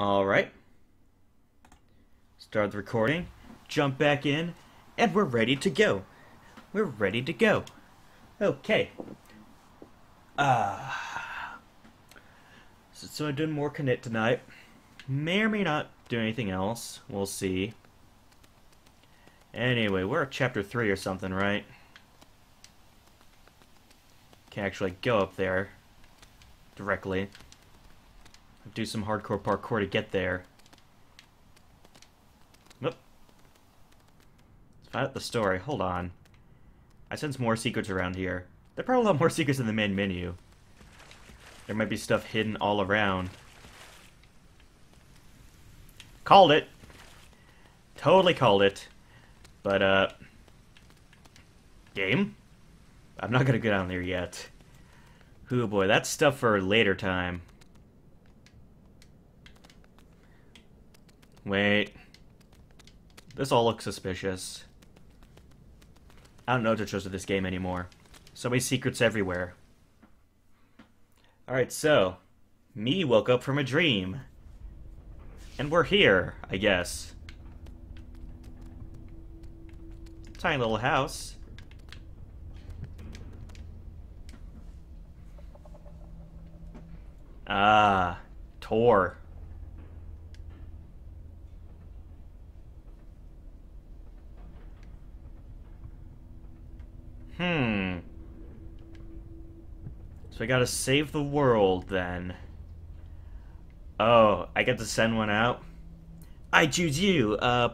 All right. Start the recording. Jump back in, and we're ready to go. We're ready to go. Okay. Uh, so, so I'm doing more Knytt tonight. May or may not do anything else. We'll see. Anyway, we're at chapter 3 or something, right? Can actually go up there directly. Do some hardcore parkour to get there. Nope. Find out the story. Hold on. I sense more secrets around here. There are probably a lot more secrets in the main menu. There might be stuff hidden all around. Called it. Totally called it. But, uh... Game? I'm not gonna go down there yet. Oh boy, that's stuff for later time. Wait. This all looks suspicious. I don't know what to trust with this game anymore. So many secrets everywhere. Alright, so. Mi woke up from a dream. And we're here, I guess. Tiny little house. Ah, Tor. Hmm. So I gotta save the world then. Oh, I get to send one out? I choose you, uh...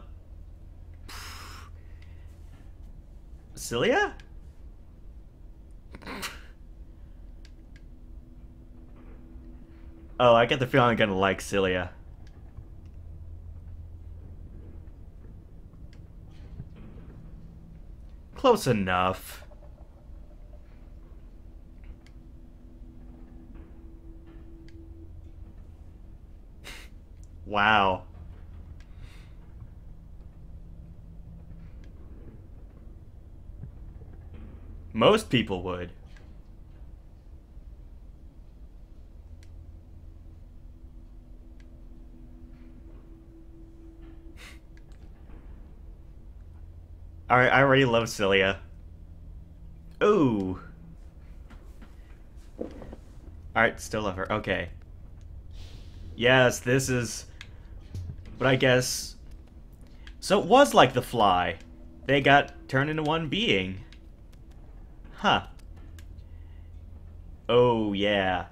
Cilia? Oh, I get the feeling I'm gonna like Cilia. Close enough. Wow. Most people would. Alright, I already love Cilia. Ooh. Alright, still love her. Okay. Yes, this is... But I guess... So it was like the fly. They got turned into one being. Huh. Oh, yeah.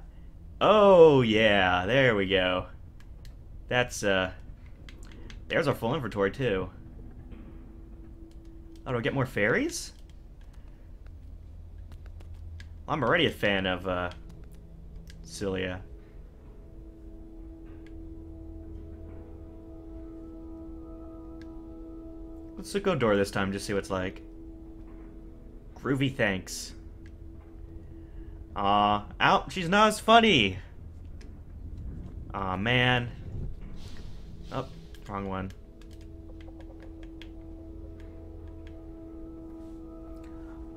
Oh, yeah. There we go. That's, uh... There's our full inventory, too. Oh, do I get more fairies? I'm already a fan of, uh, Cilia. Let's go door this time, just see what it's like. Groovy thanks. Aw, uh, out, she's not as funny! Aw, man. Oh, wrong one.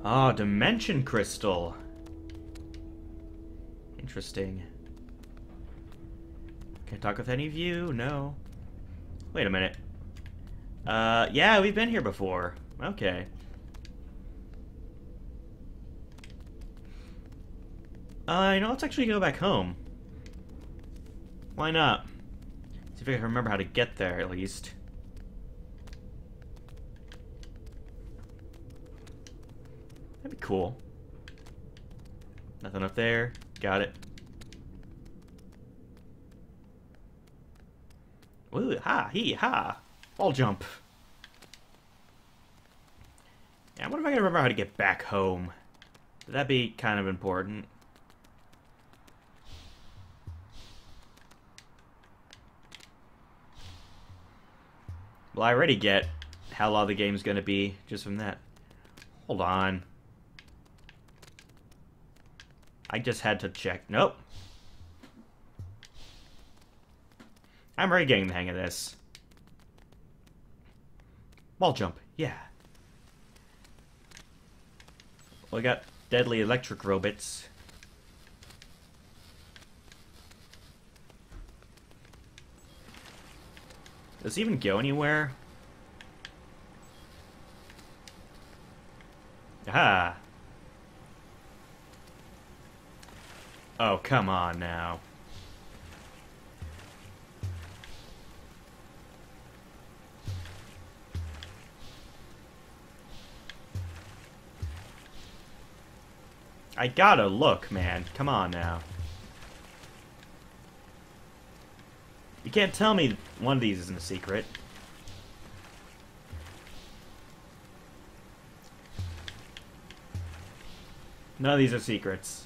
Ah, Dimension Crystal. Interesting. Can I talk with any of you? No. Wait a minute. Uh, yeah, we've been here before. Okay. Uh, you know, let's actually go back home. Why not? See if I can remember how to get there, at least. That'd be cool. Nothing up there. Got it. Ooh, ha, he, ha. Wall jump. Yeah, what if I can remember how to get back home. That'd be kind of important. Well, I already get how long the game's gonna be just from that. Hold on. I just had to check. Nope. I'm already getting the hang of this. Wall jump. Yeah. We got deadly electric robots. Does he even go anywhere? Ah. Oh, come on now. I gotta look, man. Come on now. You can't tell me one of these isn't a secret. None of these are secrets.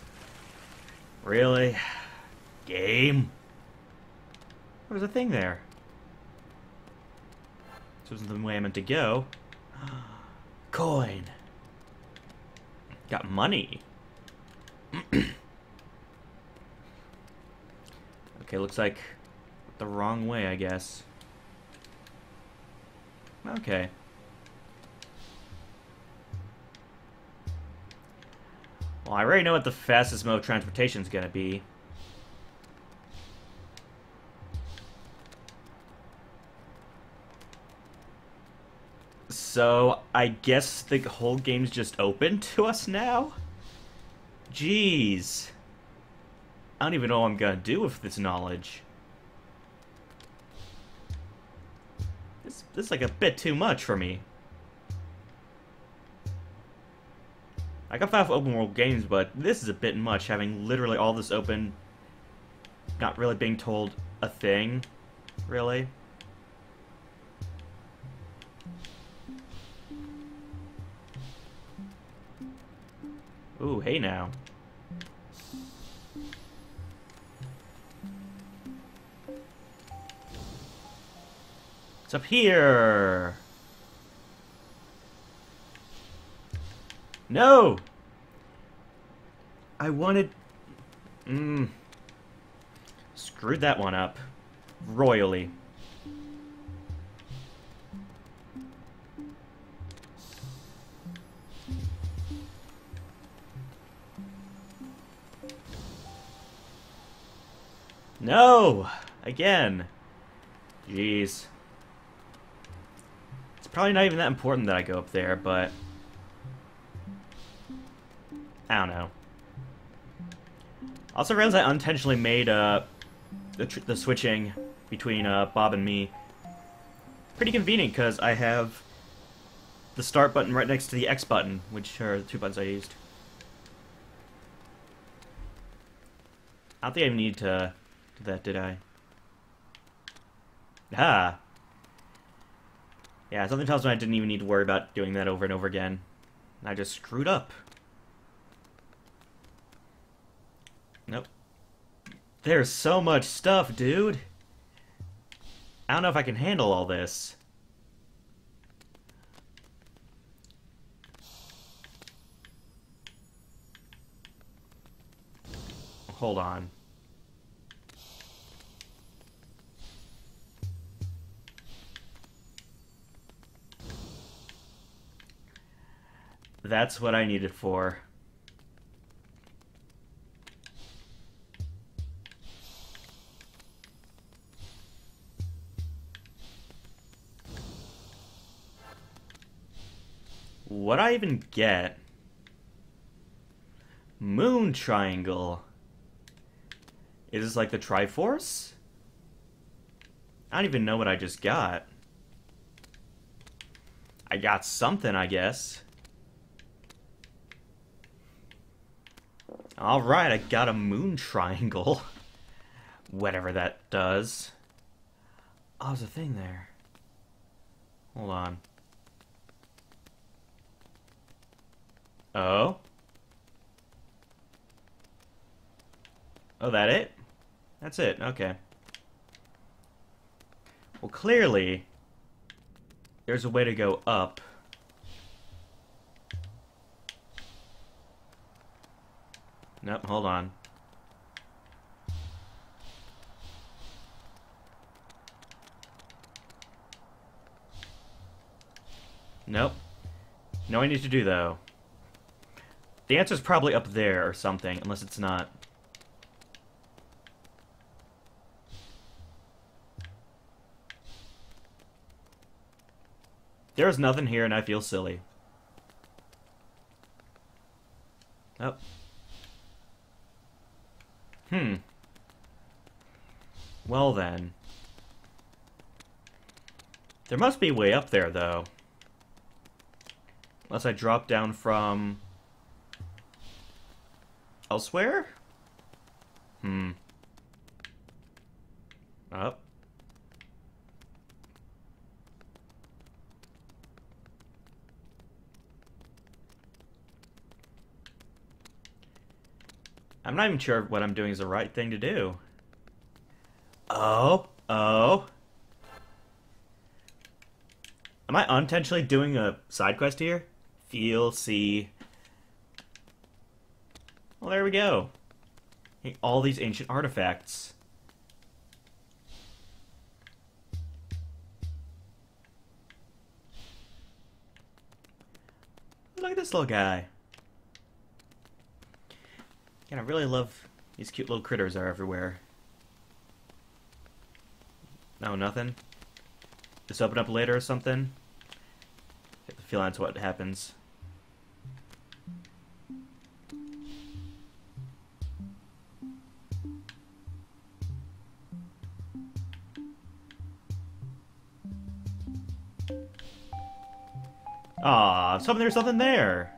Really? Game? There was a thing there. This wasn't the way I meant to go. Coin. Got money. okay, looks like the wrong way, I guess. Okay. Well, I already know what the fastest mode of transportation is going to be. So, I guess the whole game's just open to us now? Jeez. I don't even know what I'm gonna do with this knowledge. This, this is like a bit too much for me. I got five open world games, but this is a bit much, having literally all this open, not really being told a thing, really. Ooh, hey now. It's up here. No! I wanted... Mmm. Screwed that one up. Royally. No! Again. Jeez. Probably not even that important that I go up there, but... I don't know. Also realized I unintentionally made uh, the, the switching between uh, Bob and me pretty convenient because I have the start button right next to the X button, which are the two buttons I used. I don't think I even need to do that, did I? Ah! Yeah, something tells me I didn't even need to worry about doing that over and over again. I just screwed up. Nope. There's so much stuff, dude. I don't know if I can handle all this. Hold on. That's what I needed for. What I even get? Moon Triangle. Is this like the Triforce? I don't even know what I just got. I got something, I guess. Alright, I got a moon triangle. Whatever that does. Oh, there's a thing there. Hold on. Oh? Oh, that it? That's it, okay. Well, clearly, there's a way to go up. Nope, hold on. Nope. No, I need to do, though. The answer's probably up there or something, unless it's not. There's nothing here and I feel silly. Oh. Hmm. Well then. There must be way up there, though. Unless I drop down from... Elsewhere? Hmm. Up. I'm not even sure what I'm doing is the right thing to do. Oh, oh. Am I unintentionally doing a side quest here? Feel, see. Well, there we go. All these ancient artifacts. Look at this little guy. I really love these cute little critters are everywhere. No, nothing? Just open up later or something? Get the feeling that's what happens. Ah, something there's something there.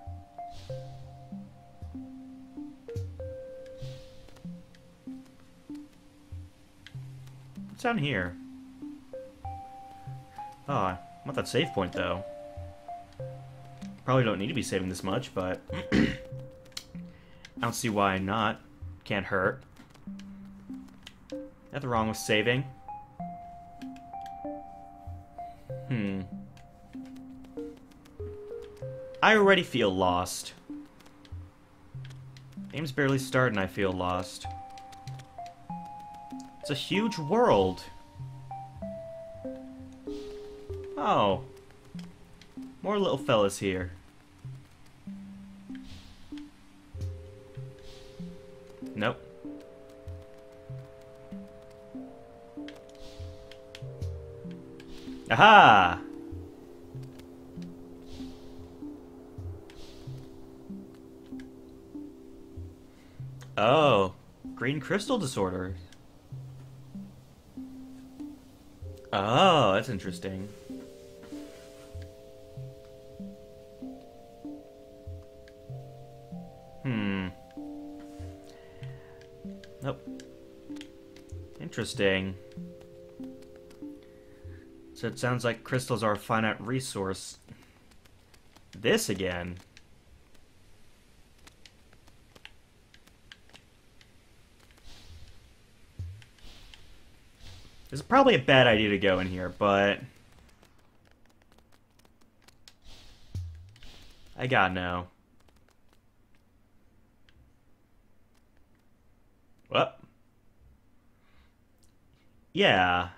Down here? Oh, I want that save point, though. Probably don't need to be saving this much, but... I don't see why not. Can't hurt. Nothing wrong with saving. Hmm. I already feel lost. Game's barely started and I feel lost. It's a huge world. Oh. More little fellas here. Nope. Aha! Oh, green crystal disorder. Oh, that's interesting. Hmm. Nope. Interesting. So it sounds like crystals are a finite resource. This again. Probably a bad idea to go in here, but... I gotta know. What? Yeah.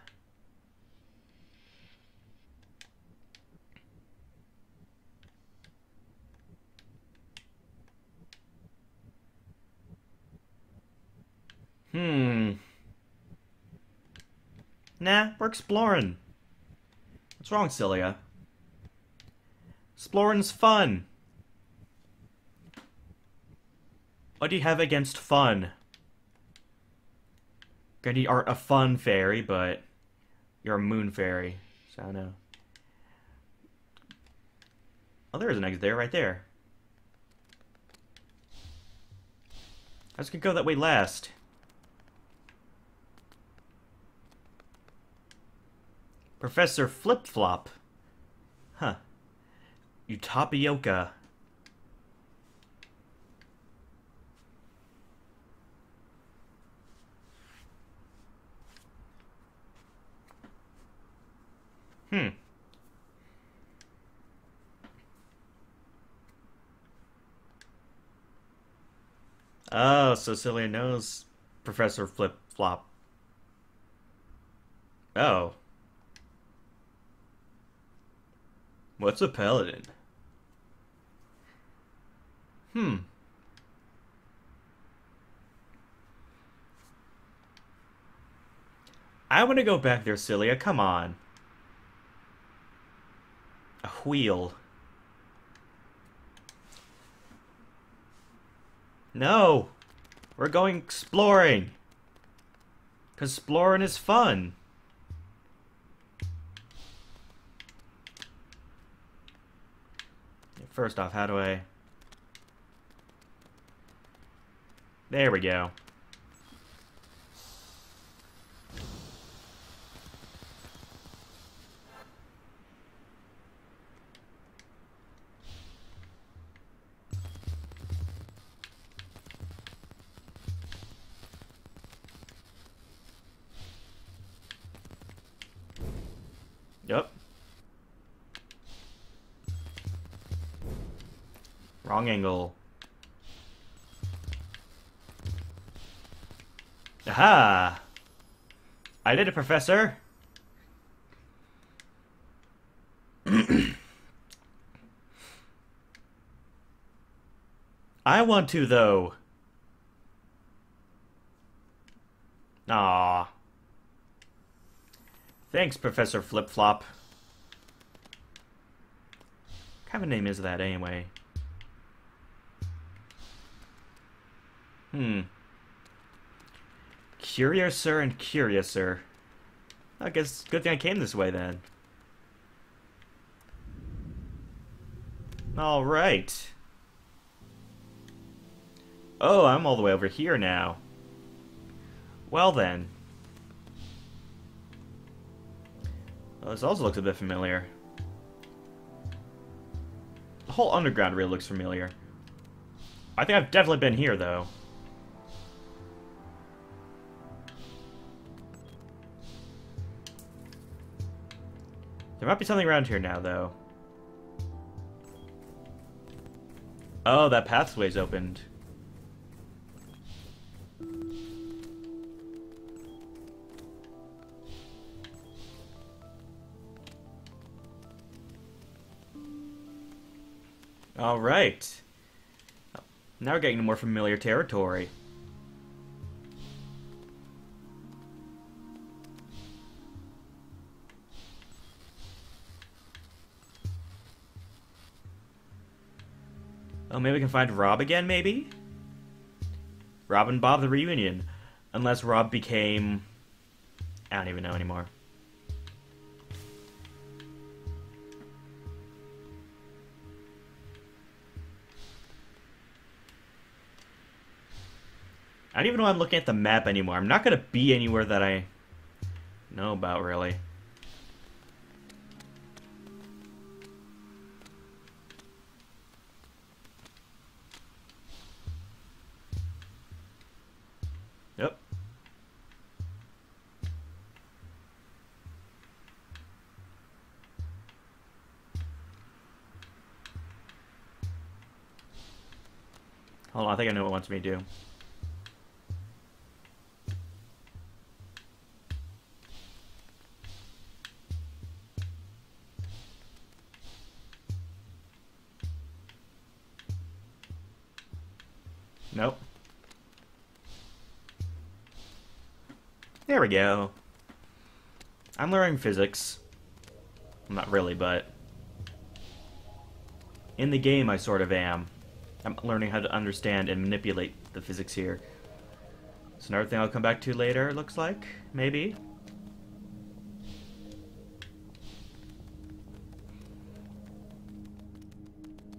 Hmm. Nah, we're exploring. What's wrong, Cilia? Exploring's fun. What do you have against fun? Granted, you aren't a fun fairy, but you're a moon fairy, so I know. Oh, there is an exit there, right there. I was gonna go that way last. Professor Flip Flop. Huh. Utopioka. Hmm. Oh, so Cilia knows Professor Flip Flop. Oh. What's a paladin? Hmm. I want to go back there, Cilia. Come on. A wheel. No! We're going exploring! Because exploring is fun! First off, how do I... There we go. Wrong angle. Aha! I did it, Professor! I want to, though. Ah. Thanks, Professor Flip Flop. What kind of name is that, anyway? Hmm. Curiouser and curiouser. I guess good thing I came this way then. Alright. Oh, I'm all the way over here now. Well then. This also looks a bit familiar. The whole underground really looks familiar. I think I've definitely been here, though. There might be something around here now, though. Oh, that pathway's opened. All right. Now we're getting to more familiar territory. Oh, maybe we can find Rob again, maybe? Rob and Bob the reunion. Unless Rob became... I don't even know anymore. I don't even know why I'm looking at the map anymore. I'm not going to be anywhere that I know about, really. Hold on, I think I know what it wants me to do. Nope. There we go. I'm learning physics. Not really, but... In the game, I sort of am. I'm learning how to understand and manipulate the physics here. It's another thing I'll come back to later, it looks like. Maybe.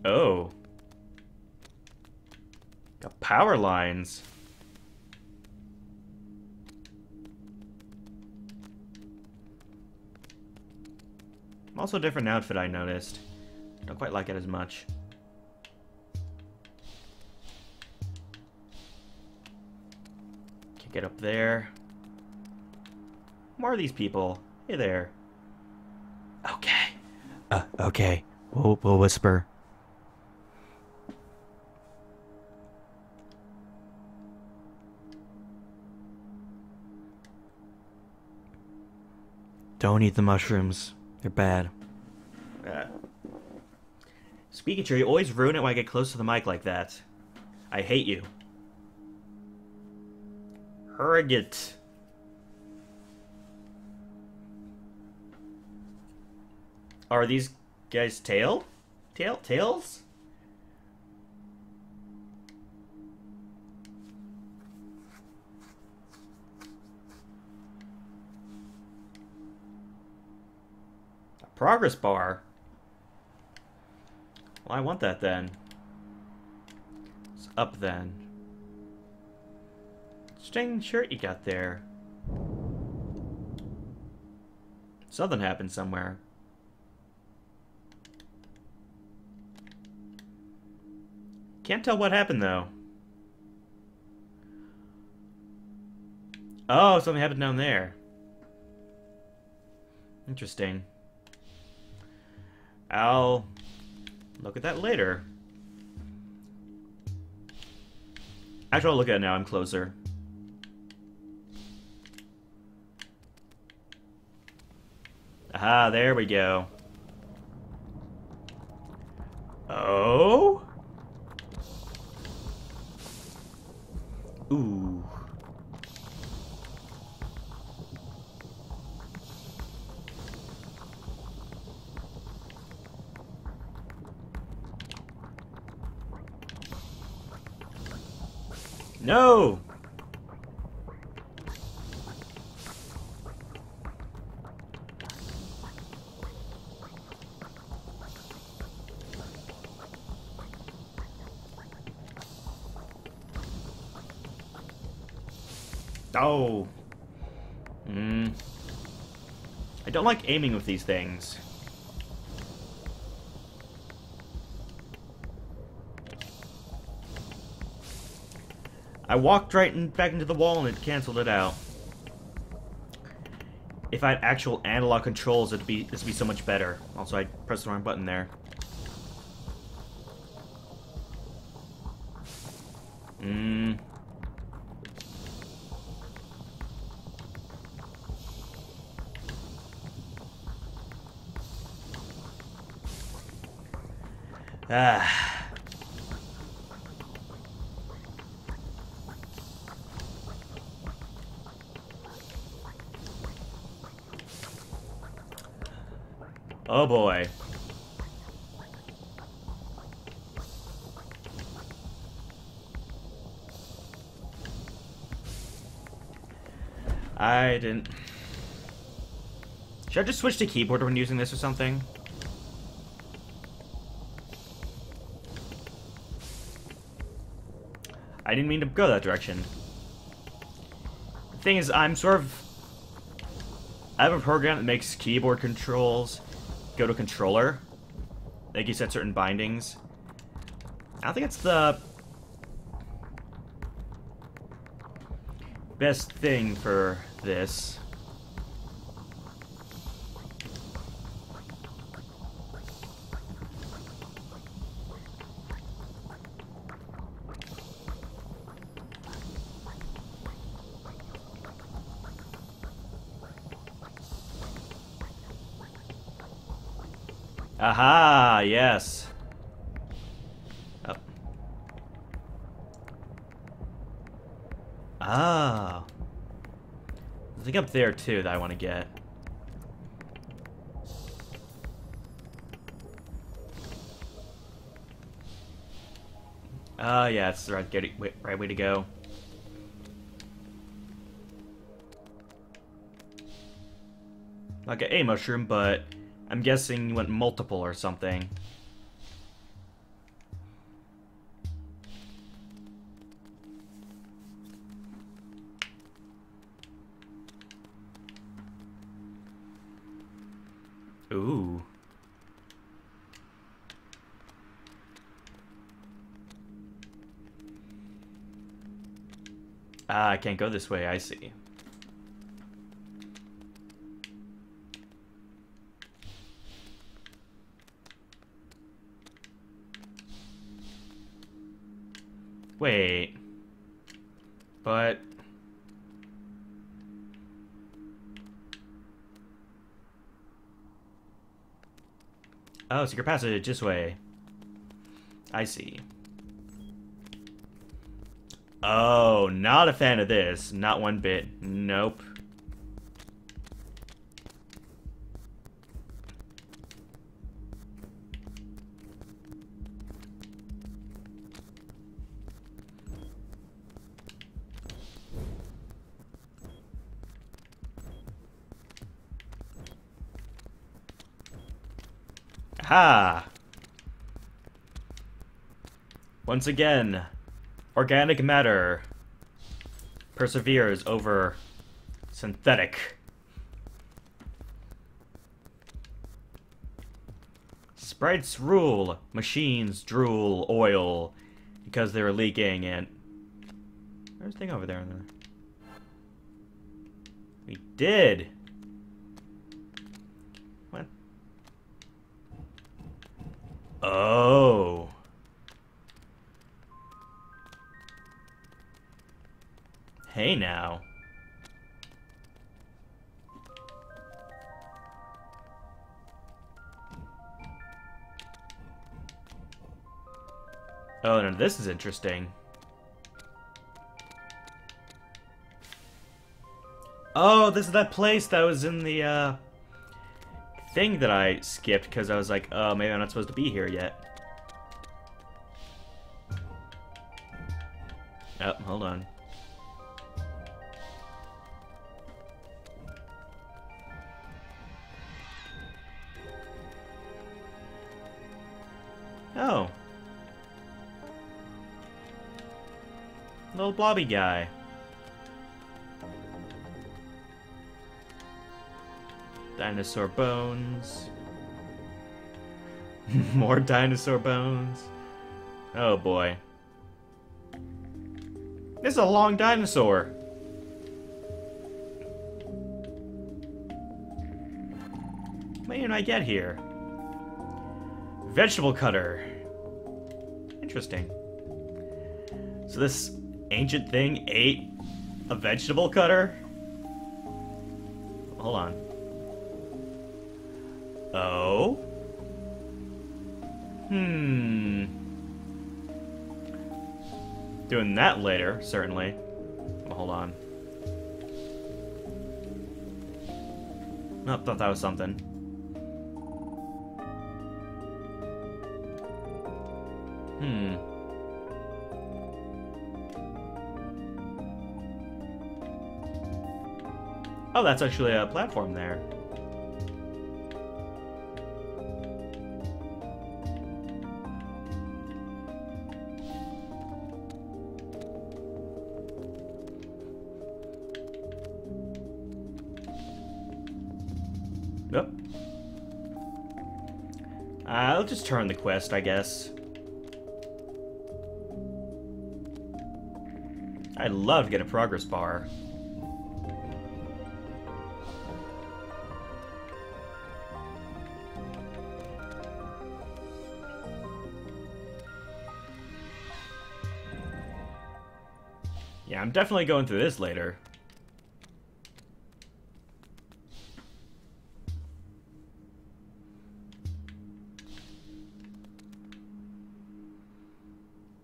Oh. Got power lines. Also a different outfit I noticed. Don't quite like it as much. Get up there. More of these people. Hey there. Okay. Uh, okay. We'll, we'll whisper. Don't eat the mushrooms. They're bad. Uh, speaking true, you always ruin it when I get close to the mic like that. I hate you. Hurrigate. Are these guy's tail? Tail? Tails? A progress bar? Well, I want that then. It's up then. Strange shirt you got there. Something happened somewhere. Can't tell what happened though. Oh, something happened down there. Interesting. I'll look at that later. Actually, I'll look at it now. I'm closer. Aha, there we go. Oh? Ooh. No! Don't like aiming with these things. I walked right in, back into the wall and it canceled it out. If I had actual analog controls, it'd be this would be so much better. Also, I pressed the wrong button there. Hmm. Ah. Oh boy. I didn't... Should I just switch to keyboard when using this or something? I didn't mean to go that direction. The thing is, I'm sort of... I have a program that makes keyboard controls go to controller. Like you set certain bindings. I think it's the best thing for this. Aha, yes. Oh. Ah. A thing up there, too, that I want to get. Ah, yeah, it's the right, right way to go. Like a mushroom, but I'm guessing you went multiple or something. Ah, I can't go this way, I see. Wait. But... Oh, secret passage this way. I see. Oh, not a fan of this. Not one bit. Nope. Ha! Once again, organic matter perseveres over synthetic. Sprites rule, machines drool oil because they're leaking and... There's a thing over there. We did! This is interesting. Oh, this is that place that was in the, uh, thing that I skipped because I was like, oh, maybe I'm not supposed to be here yet. Oh, hold on. Little blobby guy. Dinosaur bones. More dinosaur bones. Oh boy. This is a long dinosaur. When did I get here? Vegetable cutter. Interesting. So this ancient thing ate a vegetable cutter? Hold on. Oh? Hmm. Doing that later, certainly. Hold on. Nope, thought that was something. Hmm. Oh, that's actually a platform there. Nope. Uh, I'll just turn the quest, I guess. I'd love getting a progress bar. I'm definitely going through this later.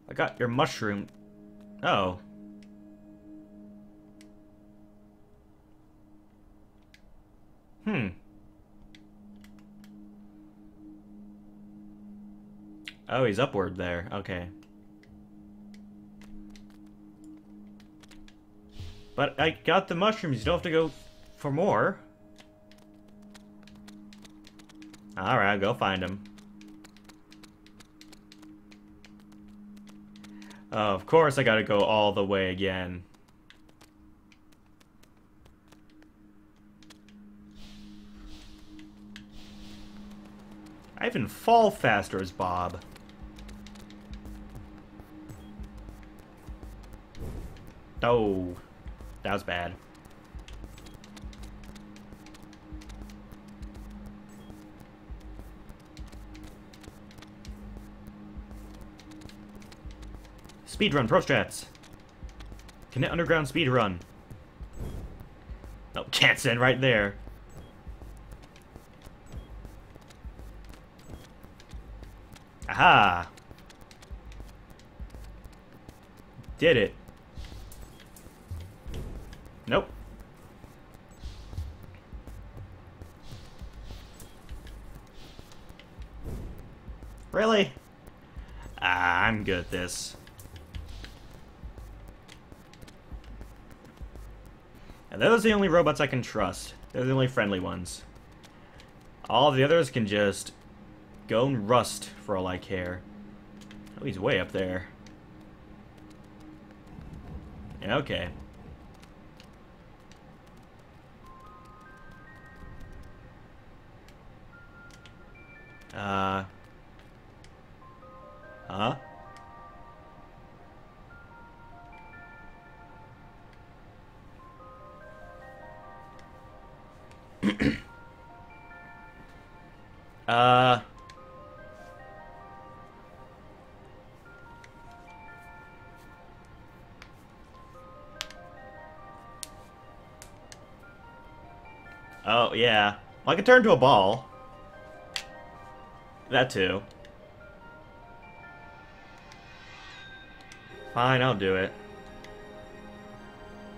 I got your mushroom. Oh. Hmm. Oh, he's upward there. Okay. But I got the mushrooms. You don't have to go for more. Alright, go find them. Oh, of course I gotta go all the way again. I even fall faster as Bob. Oh. That was bad. Speedrun Pro Strats. Knytt Underground speedrun? Oh, can't send right there. Aha! Did it. This. And those are the only robots I can trust. They're the only friendly ones. All the others can just go and rust for all I care. Oh, he's way up there. Okay. Uh. uh. Oh, yeah. Well, I can turn to a ball. That too. Fine, I'll do it.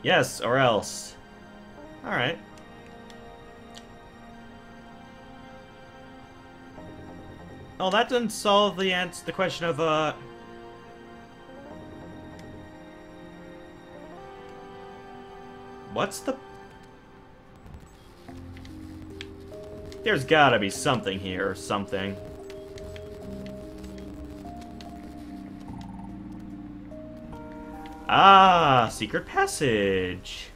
Yes, or else. Alright. Oh, that doesn't solve the answer, the question of, uh... What's the... There's gotta be something here, or something. Ah, secret passage.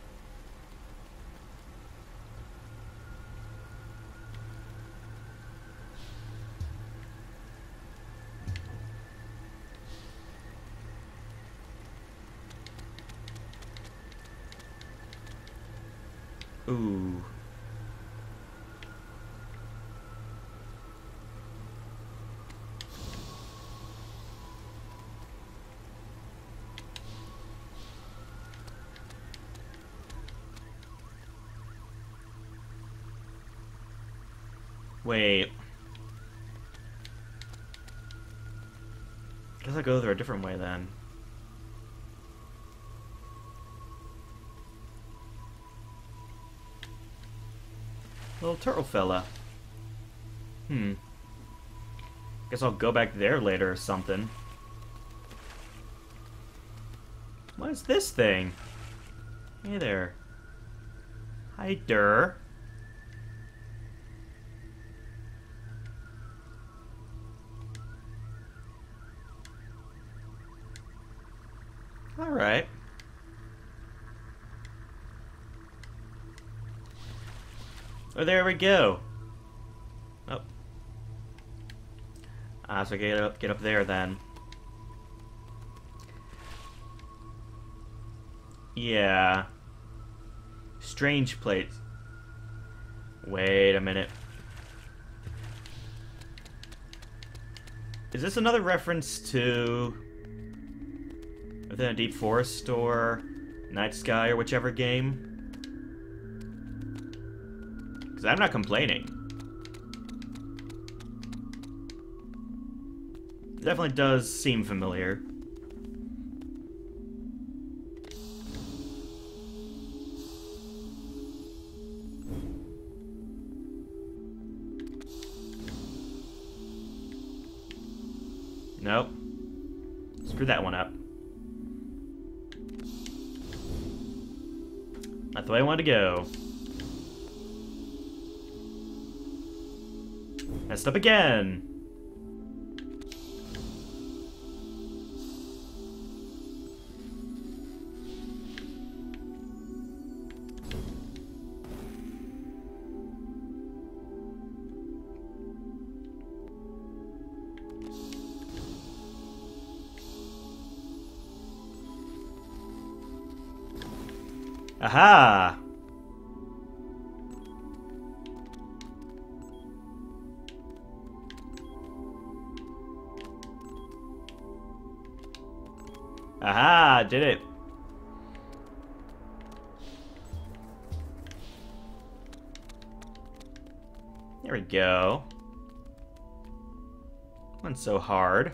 Turtle fella. Hmm. Guess I'll go back there later or something. What is this thing? Hey there. Hi, Durr. There we go. Oh. Ah, so get up, get up there then. Yeah. Strange plates. Wait a minute. Is this another reference to Within a Deep Forest or Night Sky or whichever game? Because I'm not complaining. It definitely does seem familiar. Nope. Screw that one up. Not the way I wanted to go. Messed up again. Aha! Aha! Did it. There we go. Went so hard.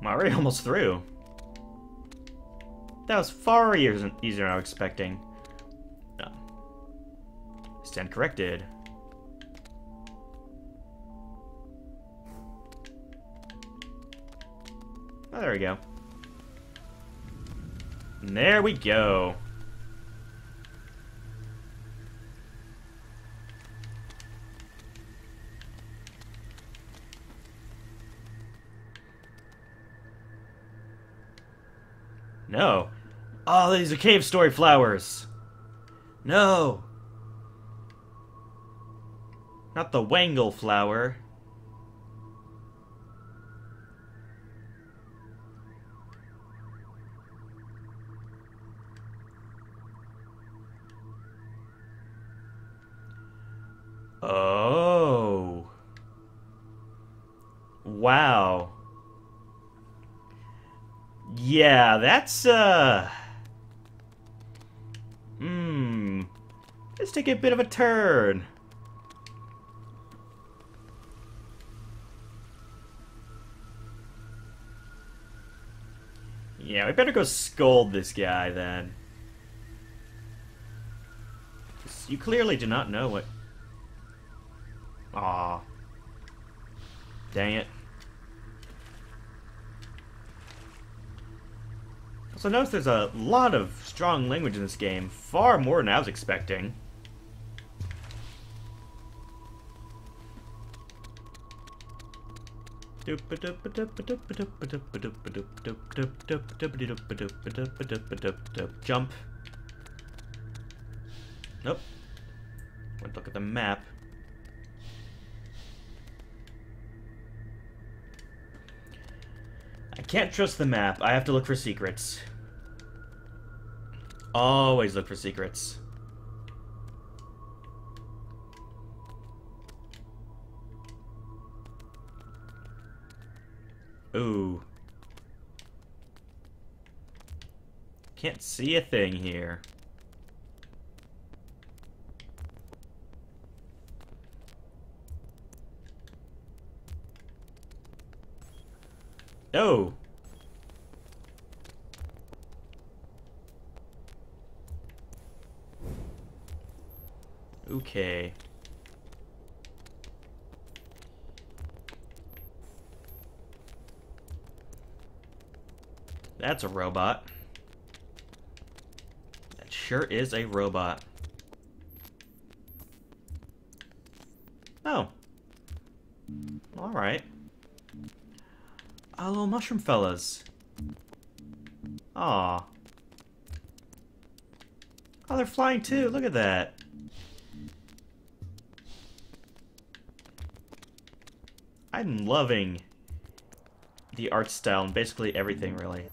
I'm already almost through. That was far easier than I was expecting. No. Stand corrected. There we go. And there we go. No. Oh, these are cave story flowers. No. Not the wangle flower. Yeah, that's, uh... Hmm. Let's take a bit of a turn. Yeah, we better go scold this guy then. You clearly do not know what... Aw. Dang it. Also notice there's a lot of strong language in this game. Far more than I was expecting. Jump. Nope. Let's look at the map. I can't trust the map. I have to look for secrets. Always look for secrets. Ooh. Can't see a thing here. Oh. Okay. That's a robot. That sure is a robot. Oh. Alright. Oh, little mushroom fellas. Aw. Oh, they're flying too. Look at that. I'm loving the art style and basically everything, really.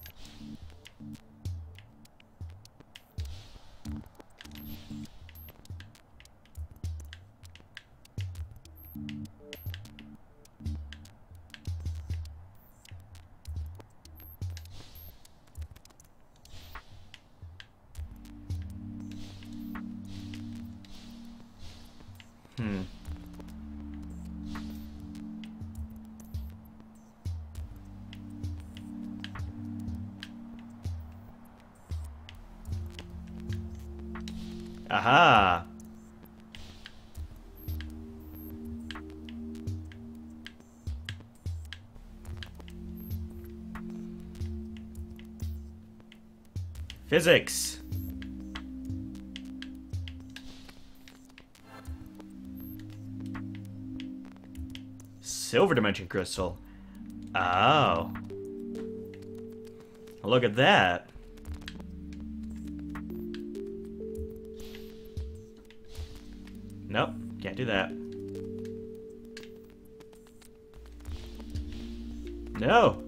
Physics! Silver Dimension Crystal. Oh. Look at that. Nope, can't do that. No!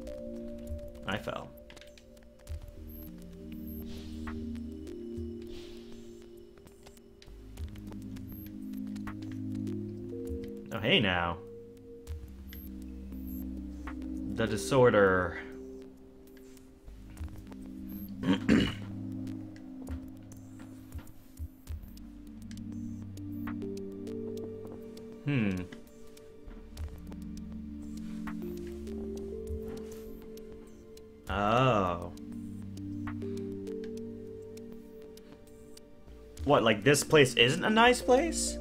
Like this place isn't a nice place?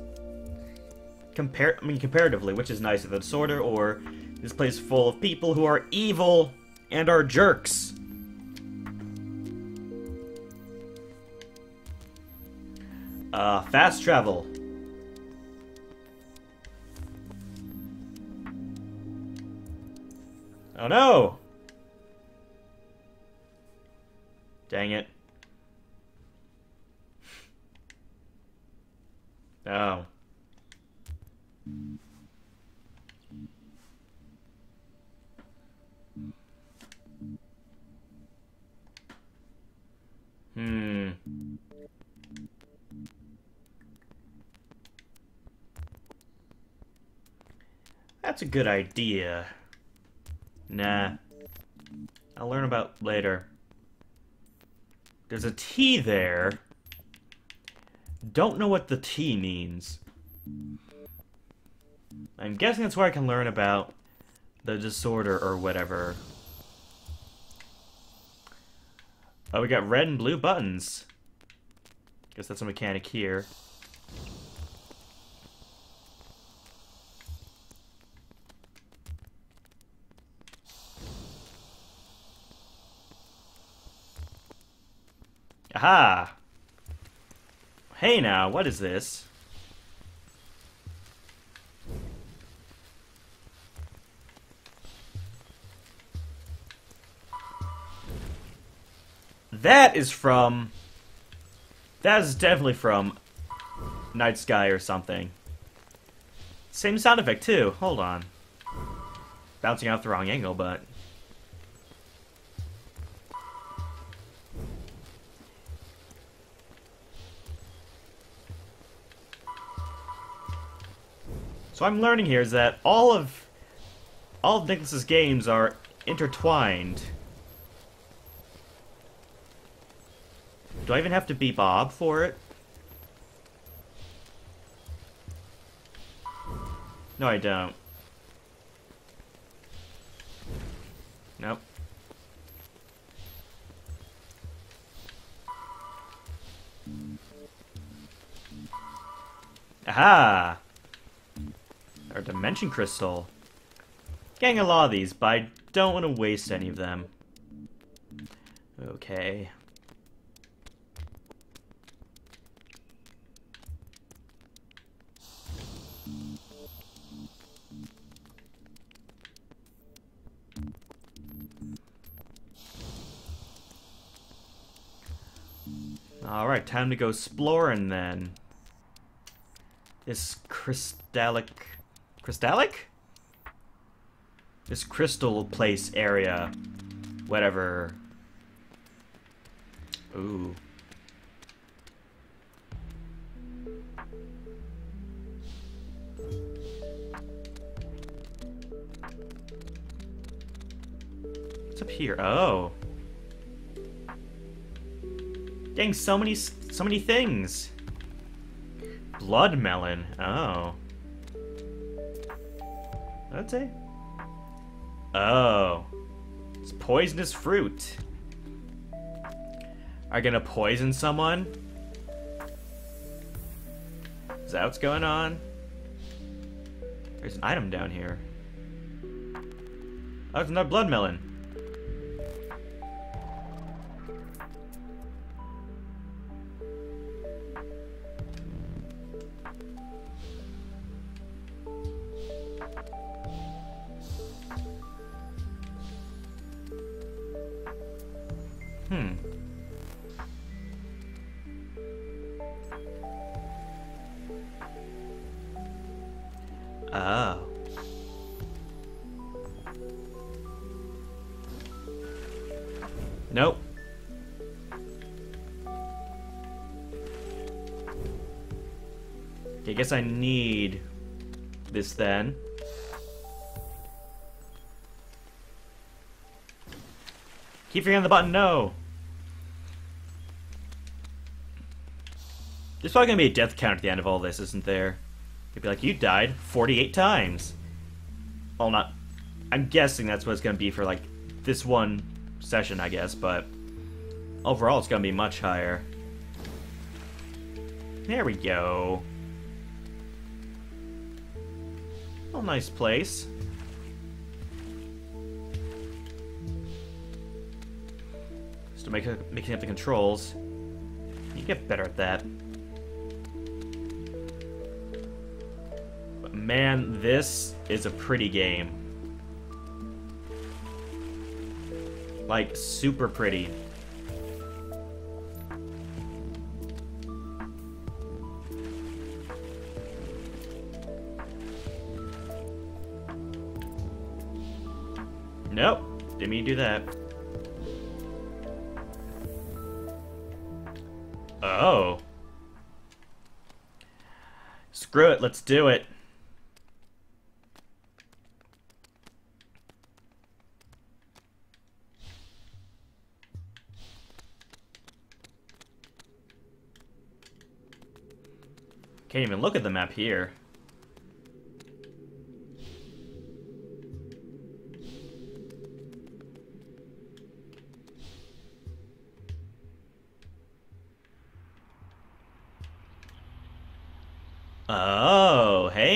Compare I mean comparatively, which is nicer, the disorder or this place full of people who are evil and are jerks? Uh, fast travel. Oh no! Good idea. Nah. I'll learn about later. There's a T there. Don't know what the T means. I'm guessing that's where I can learn about the disorder or whatever. Oh, we got red and blue buttons. Guess that's a mechanic here. Aha! Hey what is this? That is from... That is definitely from Night Sky or something. Same sound effect, too. Hold on. Bouncing out the wrong angle, but... So I'm learning here is that all of all of Nicholas's games are intertwined. Do I even have to be Bob for it? No, I don't. Our Dimension Crystal. Getting a lot of these, but I don't want to waste any of them. Okay. Alright, time to go exploring then. This crystallic Crystallic? This crystal place area. Whatever. Ooh. What's up here? Oh. Dang, so many, so many things. Blood melon. Oh. That's it. Oh. It's poisonous fruit. Are gonna poison someone? Is that what's going on? There's an item down here. Oh, it's another blood melon. Guess I need this then. Keep your on the button, no! There's probably gonna be a death count at the end of all this, isn't there? It'd be like, you died 48 times. Well, not... I'm guessing that's what it's gonna be for, like, this one session, I guess, but... Overall, it's gonna be much higher. There we go. Oh, nice place. Still make, making up the controls. You get better at that. But man, this is a pretty game. Like, super pretty. Mean to do that. Oh. Screw it, let's do it. Can't even look at the map here.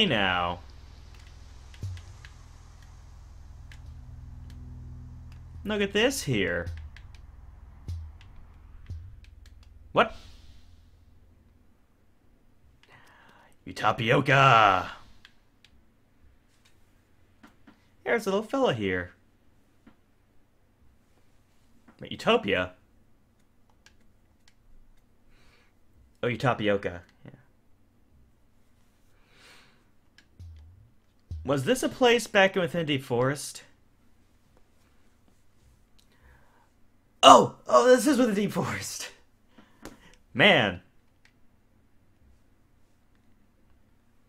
Now. Look at this here. What? Utopioca! There's a little fella here. Utopia? Oh, Utopioca. Was this a place back in Infinity Forest? Oh! Oh, this is with the Deep Forest! Man.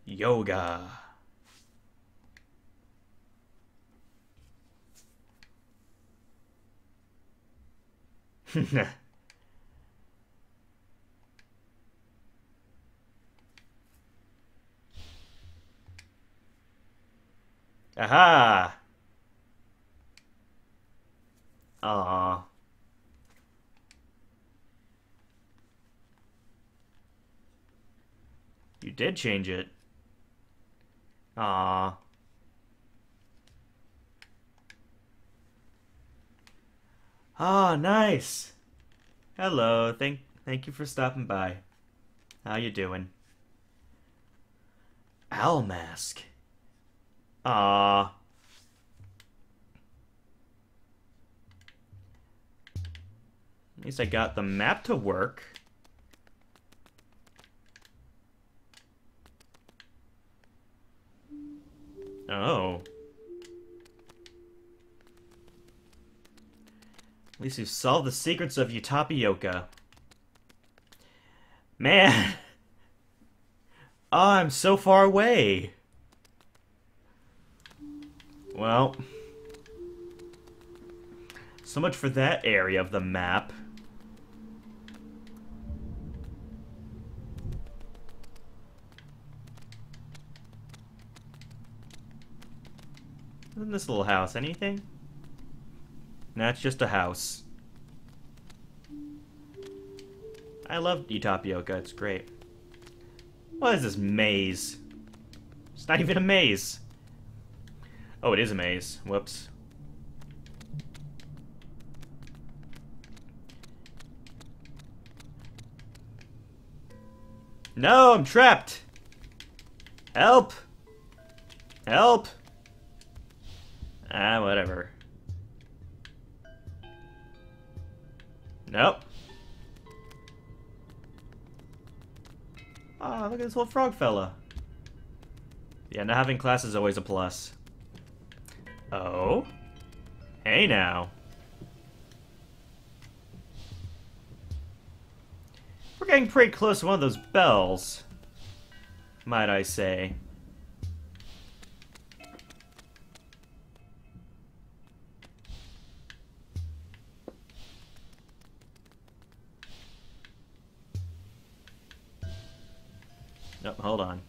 Yoga. Aha! Aww. You did change it. Aww. Ah, nice. Hello. Thank thank you for stopping by. How you doing? Owl mask. Ah. At least I got the map to work. Oh. At least you've solved the secrets of Utopioca. Man! Oh, I'm so far away! Well... So much for that area of the map. In this little house? Anything? It's just a house. I love Utopioca, it's great. What is this maze? It's not even a maze. Oh, it is a maze. Whoops. No, I'm trapped! Help! Help! Ah, whatever. Nope. Ah, look at this little frog fella. Yeah, not having class is always a plus. Oh? Hey now. We're getting pretty close to one of those bells. Might I say. Nope, hold on.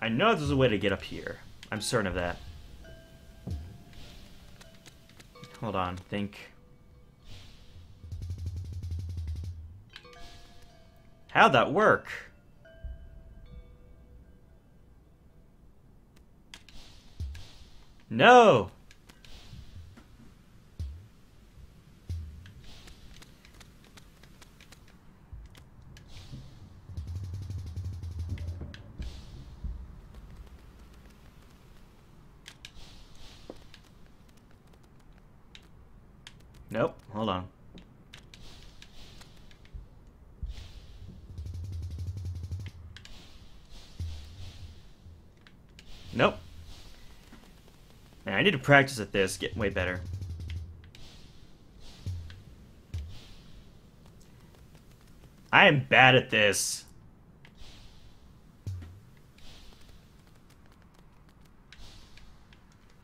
I know there's a way to get up here. I'm certain of that. Hold on, think. How'd that work? No! Hold on. Nope. Man, I need to practice at this, get way better. I am bad at this.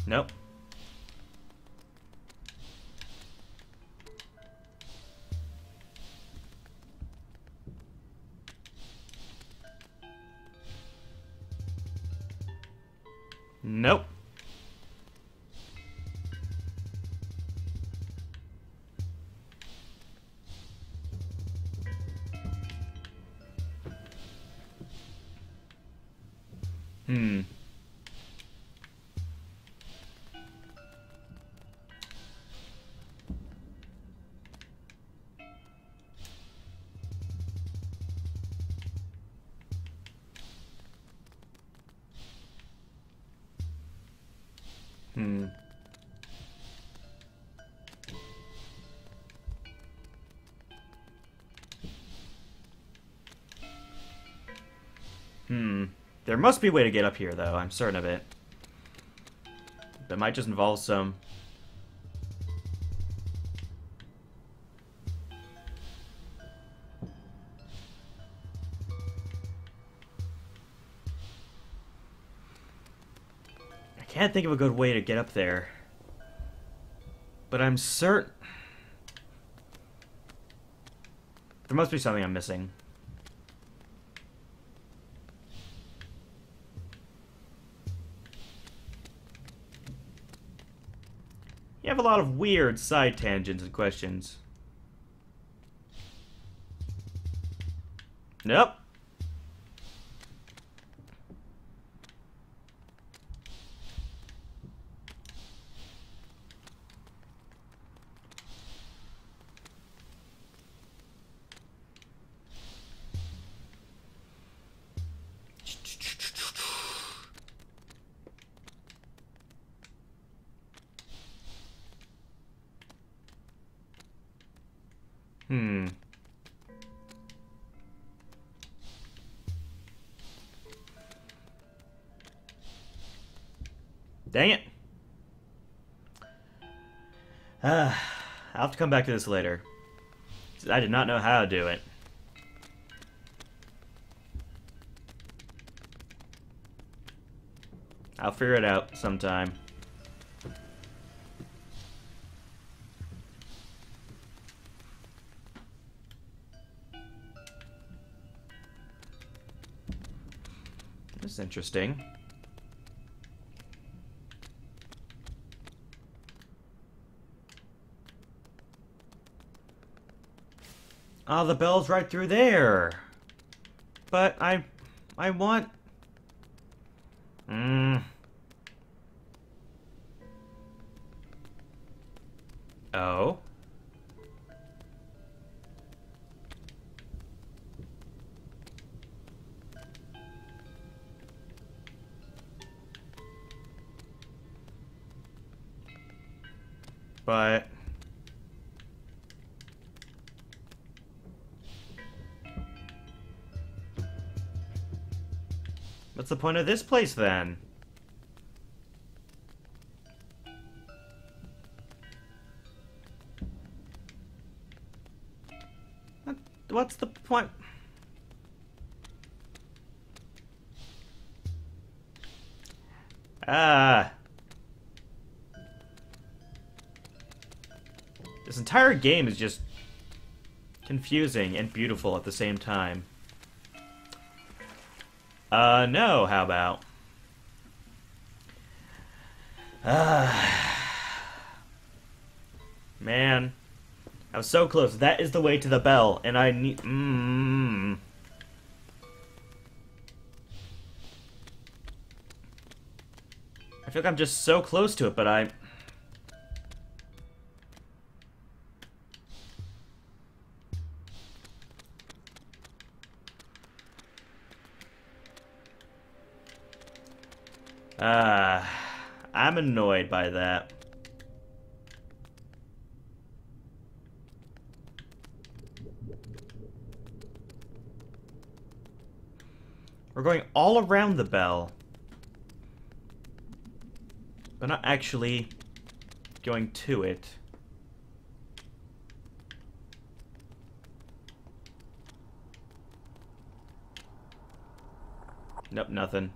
Nope. Nope. There must be a way to get up here, though. I'm certain of it. That might just involve some... I can't think of a good way to get up there. But I'm certain... There must be something I'm missing. Have a lot of weird side tangents and questions. Nope. Uh, I'll have to come back to this later. I did not know how to do it. I'll figure it out sometime. This is interesting. Ah, the bell's right through there. But I... I want... point of this place, then? What, what's the point? Ah... This entire game is just confusing and beautiful at the same time. Uh, no, how about? Ah. Man. I was so close. That is the way to the bell, and I need... Mmm... I feel like I'm just so close to it, but I... all around the bell. But not actually going to it. Nope, nothing.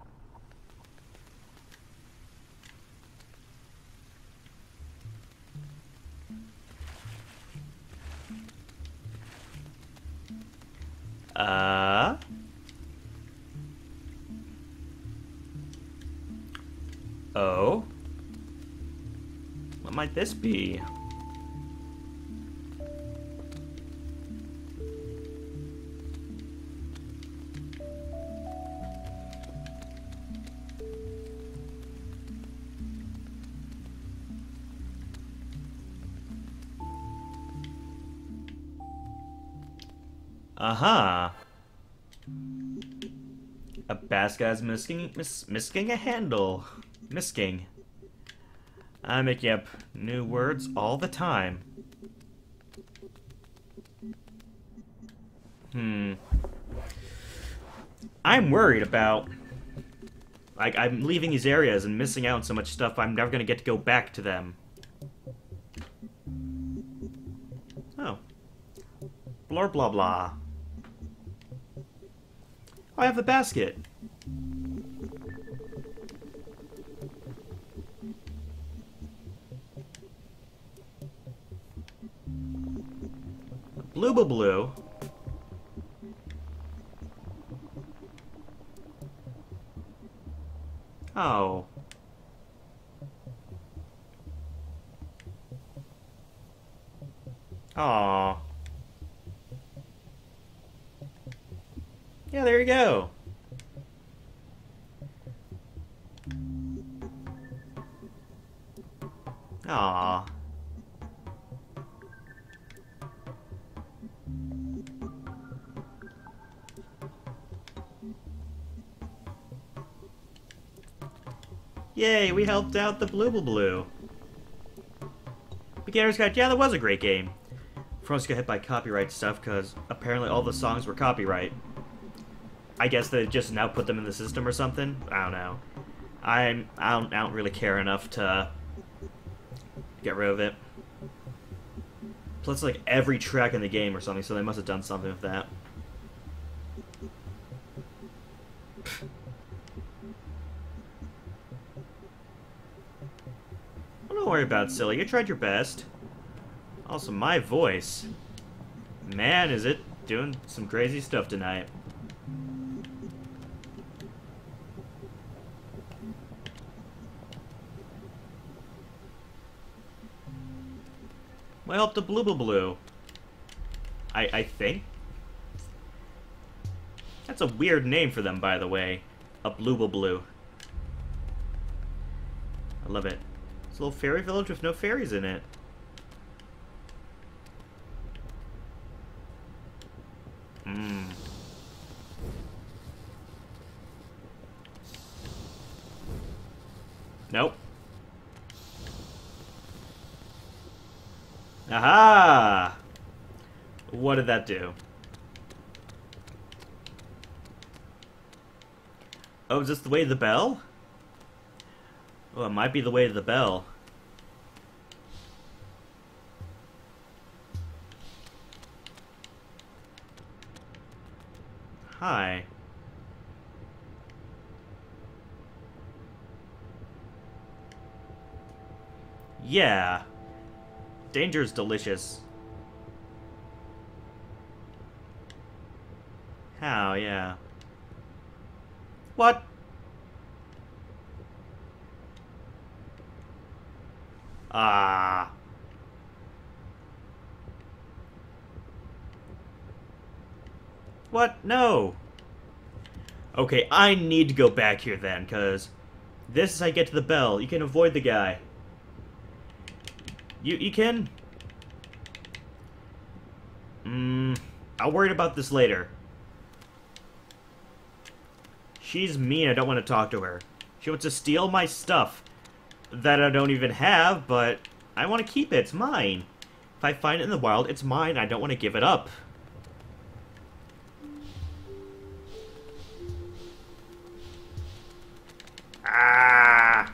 This be? Aha. Uh -huh. A bass guy's missing, mis missing a handle. Misking. I'm making up new words all the time. Hmm. I'm worried about... Like, I'm leaving these areas and missing out on so much stuff, I'm never gonna get to go back to them. Oh. Blah blah blah. I have the basket. Blue blue. Oh. Aww. Yeah, there you go. Aww. Yay, we helped out the Blue Blue Blue. Beginner's Guide, yeah, that was a great game. Everyone's got hit by copyright stuff because apparently all the songs were copyright. I guess they just now put them in the system or something. I don't know. I'm I don't, I don't really care enough to get rid of it. Plus, like every track in the game or something, so they must have done something with that. Worry about silly. You tried your best. Also, my voice. Man, is it doing some crazy stuff tonight. Well, helped a blue blue blue. I I think. That's a weird name for them, by the way. A blue blue blue. I love it. It's a little fairy village with no fairies in it. Mmm. Nope. Aha! What did that do? Oh, is this the way the bell? Oh, it might be the way to the bell. Hi. Yeah. Danger's delicious. How, yeah. What? Ah. What? No. Okay, I need to go back here then, because this is how I get to the bell. You can avoid the guy. You you can. Hmm. I'll worry about this later. She's mean. I don't want to talk to her. She wants to steal my stuff that I don't even have, but I want to keep it. It's mine. If I find it in the wild, it's mine. I don't want to give it up. Ah!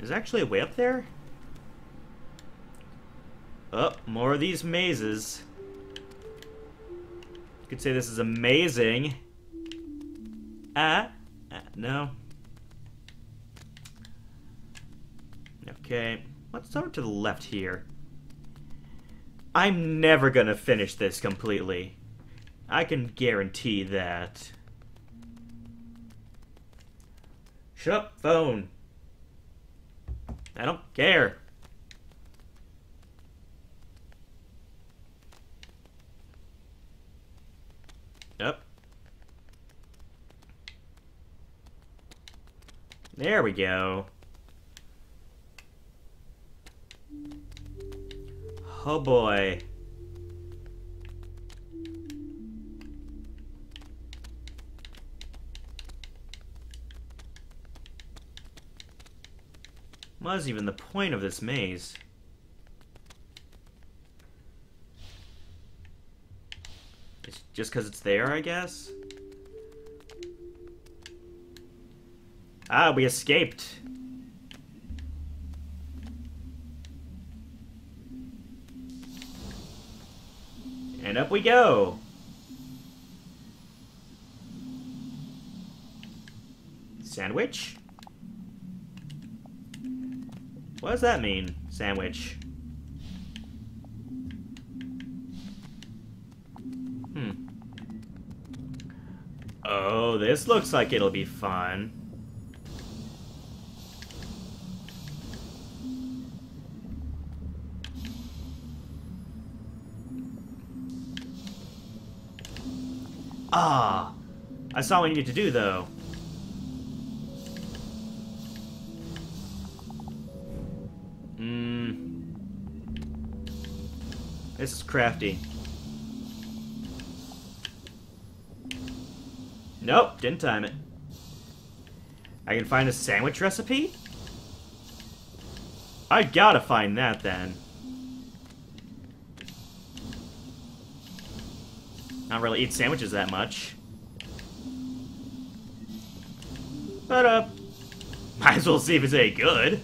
Is actually a way up there? Oh, more of these mazes. Could say this is amazing. Ah, ah no. Okay, let's start to the left here. I'm never gonna finish this completely. I can guarantee that. Shut up, phone. I don't care. Yep. There we go. Oh boy. What is even the point of this maze? It's just because it's there, I guess? Ah, we escaped. And up we go. Sandwich? What does that mean, sandwich? Hmm. Oh, this looks like it'll be fun. Ah! I saw what I needed to do, though. Mmm. This is crafty. Nope, didn't time it. I can find a sandwich recipe? I gotta find that, then. Not really eat sandwiches that much. But, uh, might as well see if it's any good.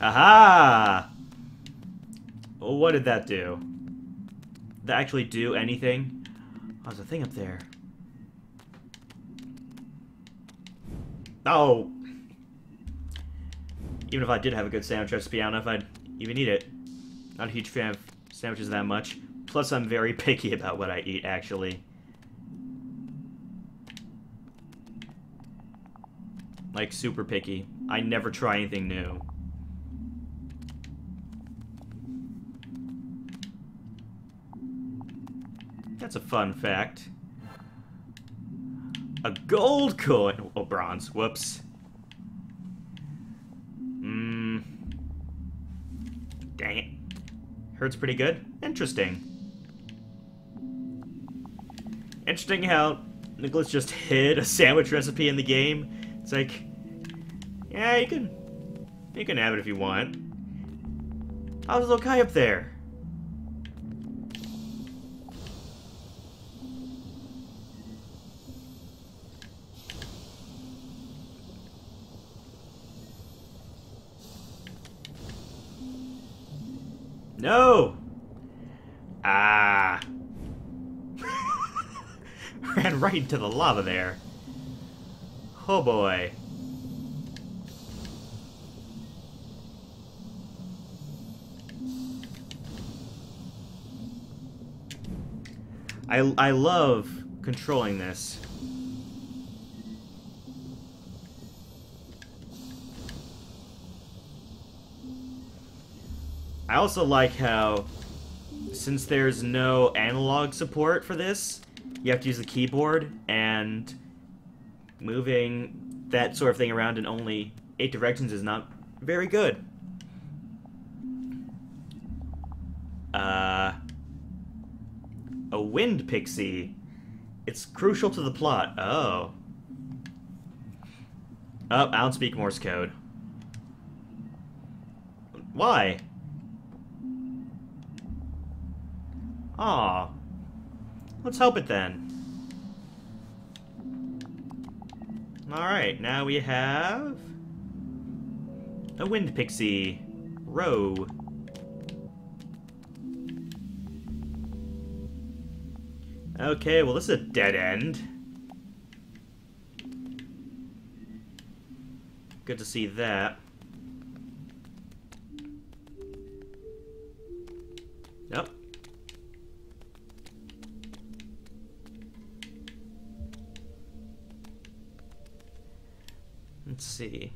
Aha! What did that do? Did that actually do anything? Oh, there's a thing up there. Oh! Even if I did have a good sandwich recipe, I don't know if I'd even eat it. Not a huge fan of sandwiches that much. Plus, I'm very picky about what I eat, actually. Like, super picky. I never try anything new. That's a fun fact. A gold coin! Oh, bronze. Whoops. Mmm. Dang it. Hurts pretty good? Interesting. Interesting how Nicholas just hid a sandwich recipe in the game. It's like, yeah, you can, you can have it if you want. How's little guy up there? No! Ah. Ran right into the lava there. Oh boy. I, I love controlling this. I also like how, since there's no analog support for this, you have to use the keyboard, and moving that sort of thing around in only eight directions is not very good. Uh, a wind pixie. It's crucial to the plot. Oh. Oh, I don't speak Morse code. Why? Ah, let's help it then. Alright, now we have... A Wind Pixie. Row. Okay, well this is a dead end. Good to see that. See.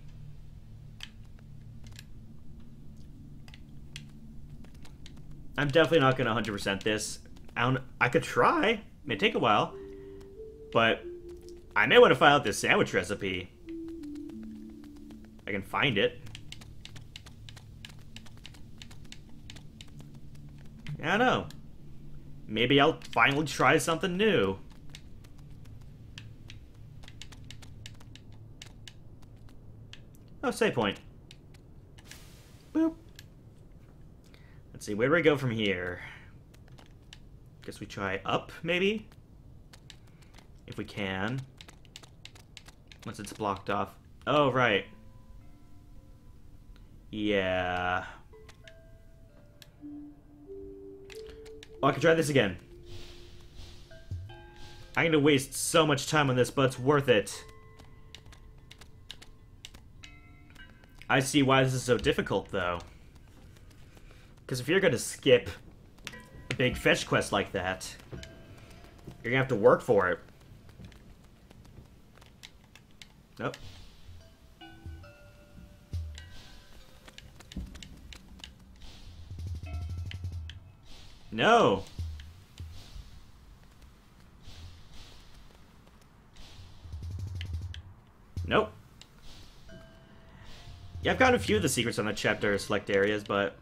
I'm definitely not going to 100% this. I, don't, I could try. It may take a while. But I may want to find out this sandwich recipe. I can find it. I don't know. Maybe I'll finally try something new. Oh, save point. Boop. Let's see, where do we go from here? Guess we try up, maybe? If we can. Once it's blocked off. Oh, right. Yeah. Oh, I can try this again. I'm gonna waste so much time on this, but it's worth it. I see why this is so difficult, though. Because if you're gonna skip a big fetch quest like that, you're gonna have to work for it. Nope. No! Nope. Yeah, I've gotten a few of the secrets on the chapter select areas, but...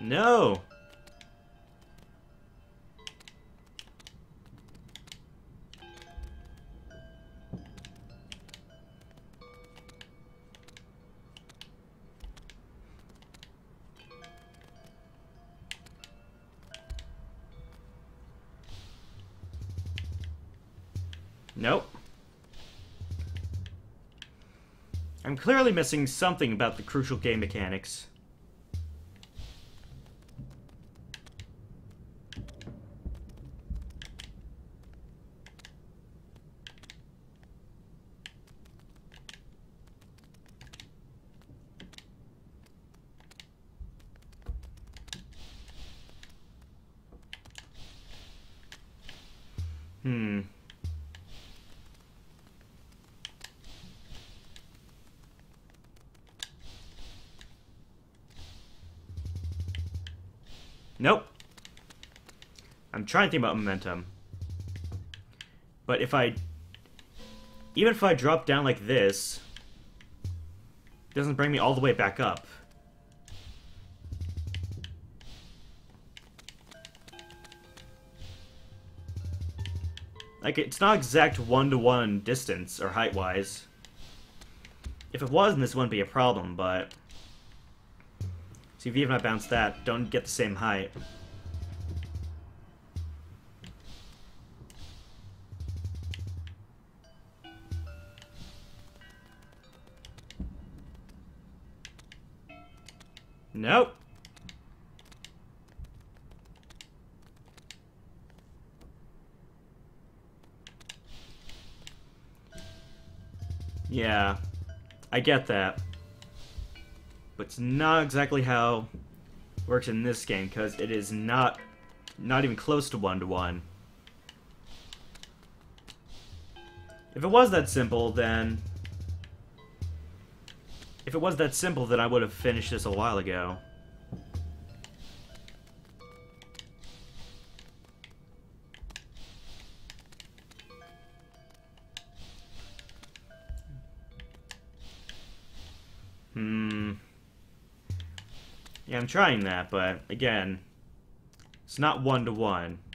No! Nope. I'm clearly missing something about the crucial game mechanics. Hmm. Nope. I'm trying to think about momentum. But if I... Even if I drop down like this, it doesn't bring me all the way back up. Like, it's not exact one-to-one -one distance, or height-wise. If it was, then this wouldn't be a problem, but... See, if even I bounce that, don't get the same height. I get that. But it's not exactly how it works in this game, because it is not not even close to one-to-one. -one. If it was that simple, then... If it was that simple, then I would have finished this a while ago. Trying that, but again, it's not one-to-one. -one.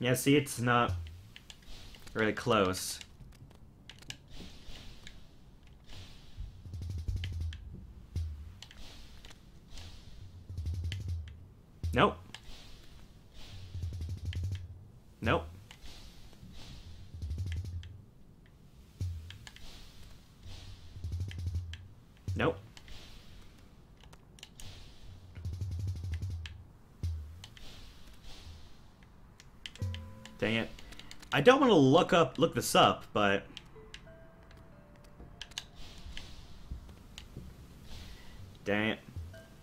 Yeah, see, it's not really close. To look up look this up, but Dang it.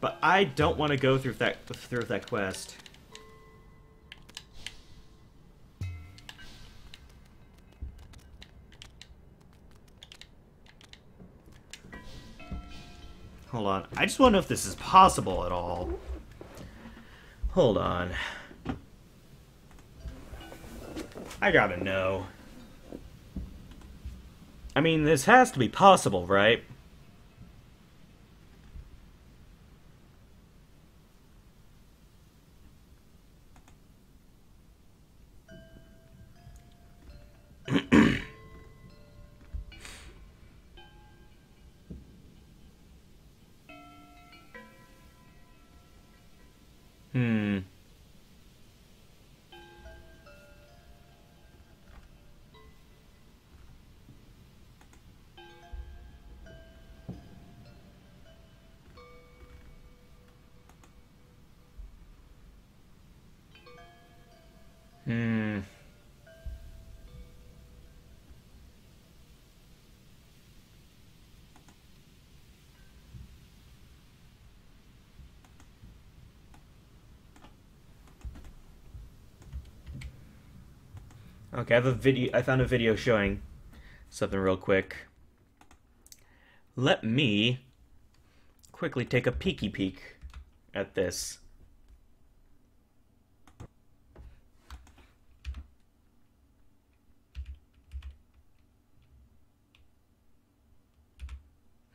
But I don't want to go through that through that quest. Hold on. I just want to know if this is possible at all. Hold on. I gotta know. I mean, this has to be possible, right? hmm. Okay, I have a video. I found a video showing something real quick. Let me quickly take a peeky peek at this.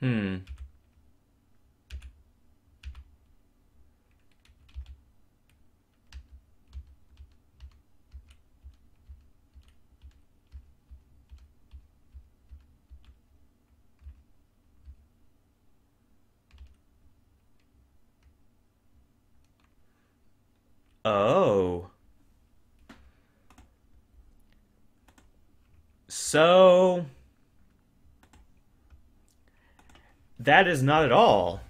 Hmm. Oh. So... That is not at all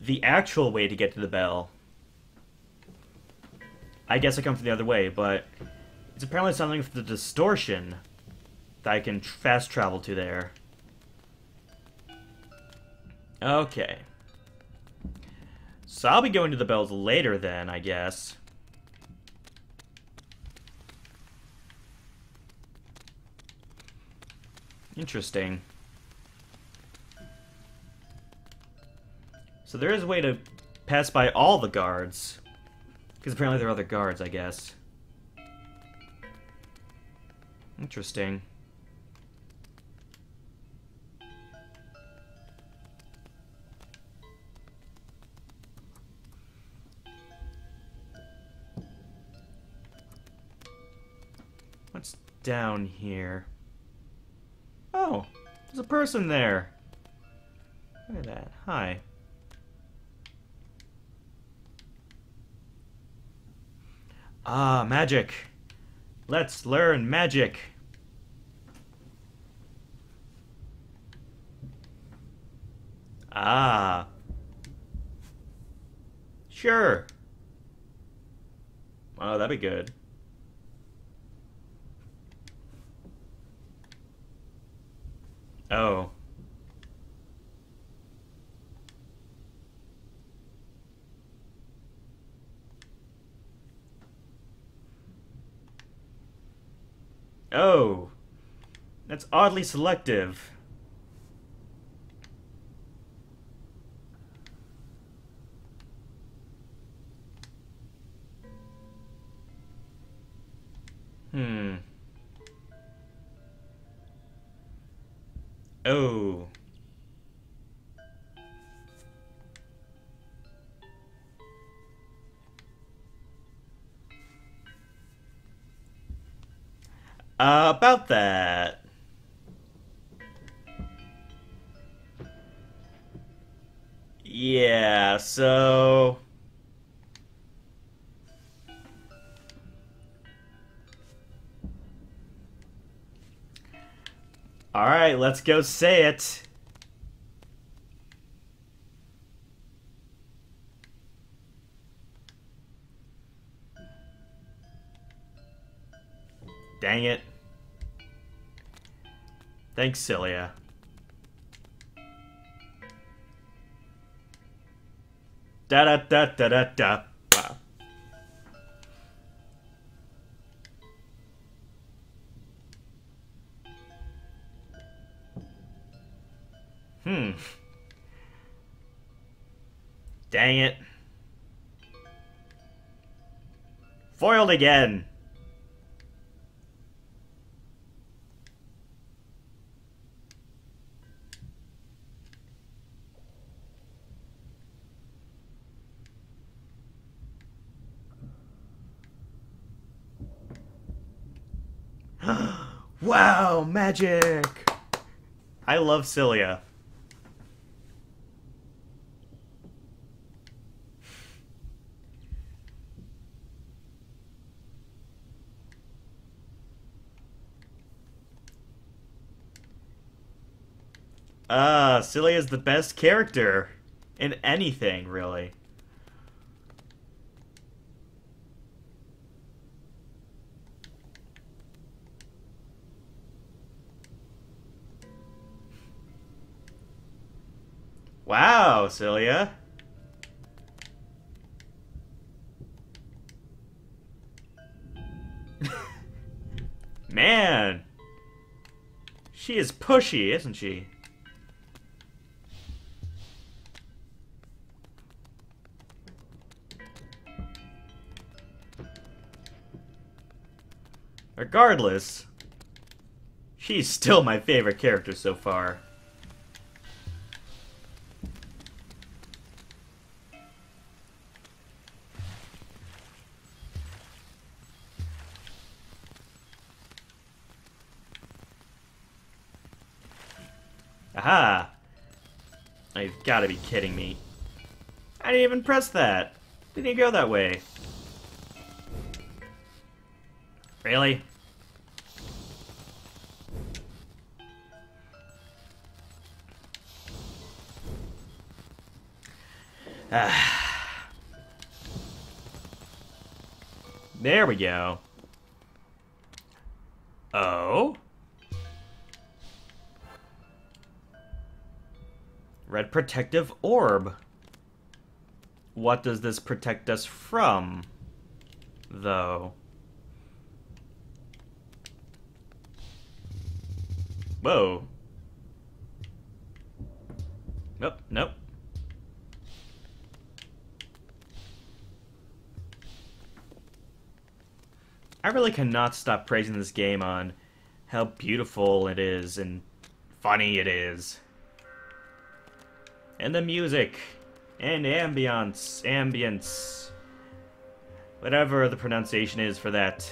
the actual way to get to the bell. I guess I come from the other way, but it's apparently something with the distortion that I can fast travel to there. Okay. So I'll be going to the bells later then, I guess. Interesting. So there is a way to pass by all the guards. Because apparently there are other guards, I guess. Interesting. What's down here? Oh, there's a person there. Look at that. Hi. Ah, magic. Let's learn magic. Ah. Sure. Oh, that'd be good. Oh. Oh. That's oddly selective. Hmm. Oh. Uh, about that. Yeah, so... Alright, let's go say it. Thanks, Cilia. Da da da da da da. Wow. Hmm. Dang it. Foiled again. Wow, magic! I love Cilia. Ah, Cilia is the best character in anything, really. Wow, Cilia. Man. She is pushy, isn't she? Regardless, she's still my favorite character so far. Aha! You've got to be kidding me. I didn't even press that. Didn't go that way. Really? there we go. Oh? Red protective orb. What does this protect us from, though? Whoa. Nope, nope. I really cannot stop praising this game on how beautiful it is and funny it is. And the music and ambience, ambience, whatever the pronunciation is for that.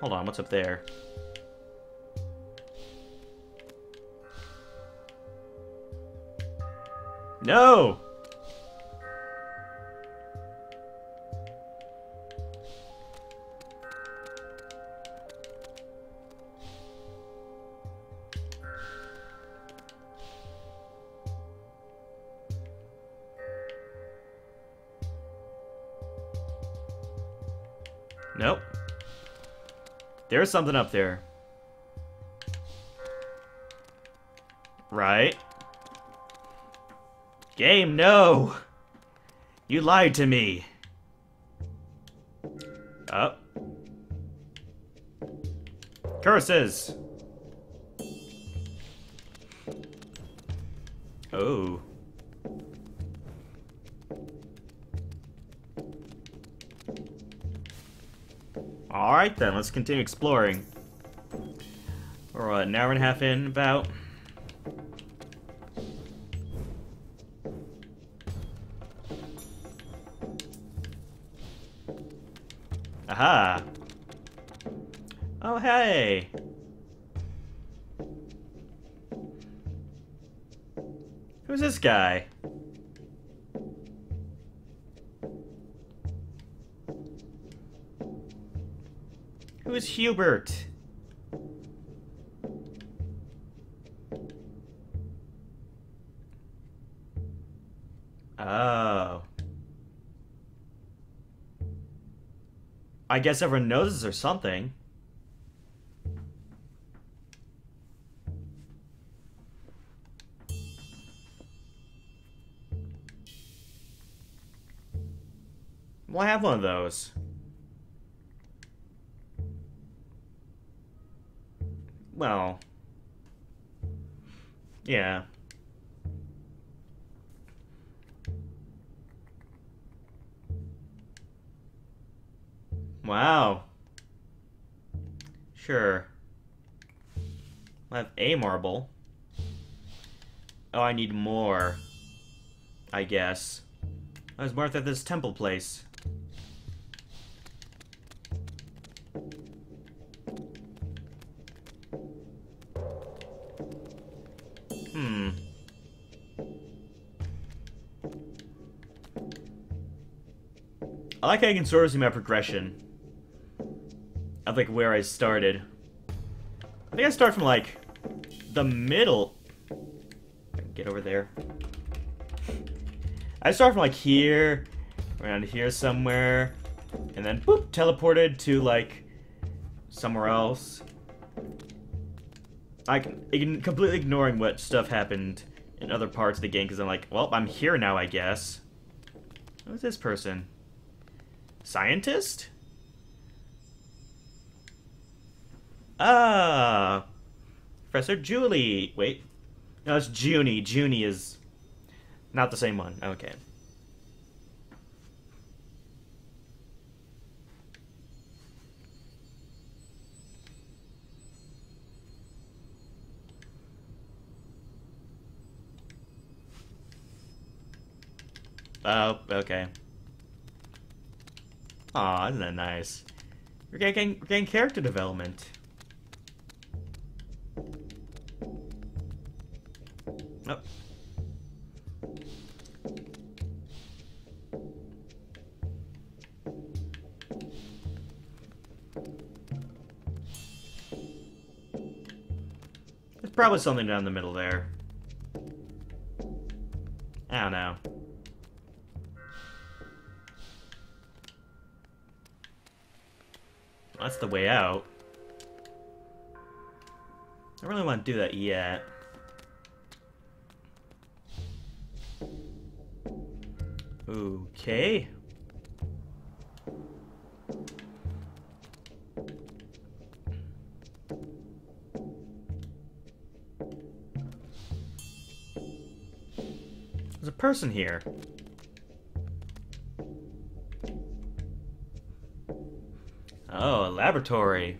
Hold on, what's up there? No! Nope. There's something up there. Right. Game, no! You lied to me. Up. Curses! Oh. Alright then, let's continue exploring. All right, an hour and a half in, about. Aha! Oh, hey! Who's this guy? Hubert? Oh. I guess everyone knows this or something. Well, I have one of those. Yeah. Wow. Sure. I have a marble. Oh, I need more. I guess. I was marked at this temple place. Like you can sort of see my progression of like where I started. I think I start from like the middle. Get over there. I start from like here, around here somewhere, and then boop, teleported to like somewhere else. I can completely ignoring what stuff happened in other parts of the game because I'm like, well, I'm here now, I guess. Who's this person? Scientist? Ah, Professor Julie. Wait, no, it's Junie. Junie is not the same one. Okay. Oh, okay. Aw, isn't that nice? We're getting, we're getting character development. Oh. There's probably something down the middle there. I don't know. That's the way out. I really want to do that yet. Okay. There's a person here. Laboratory.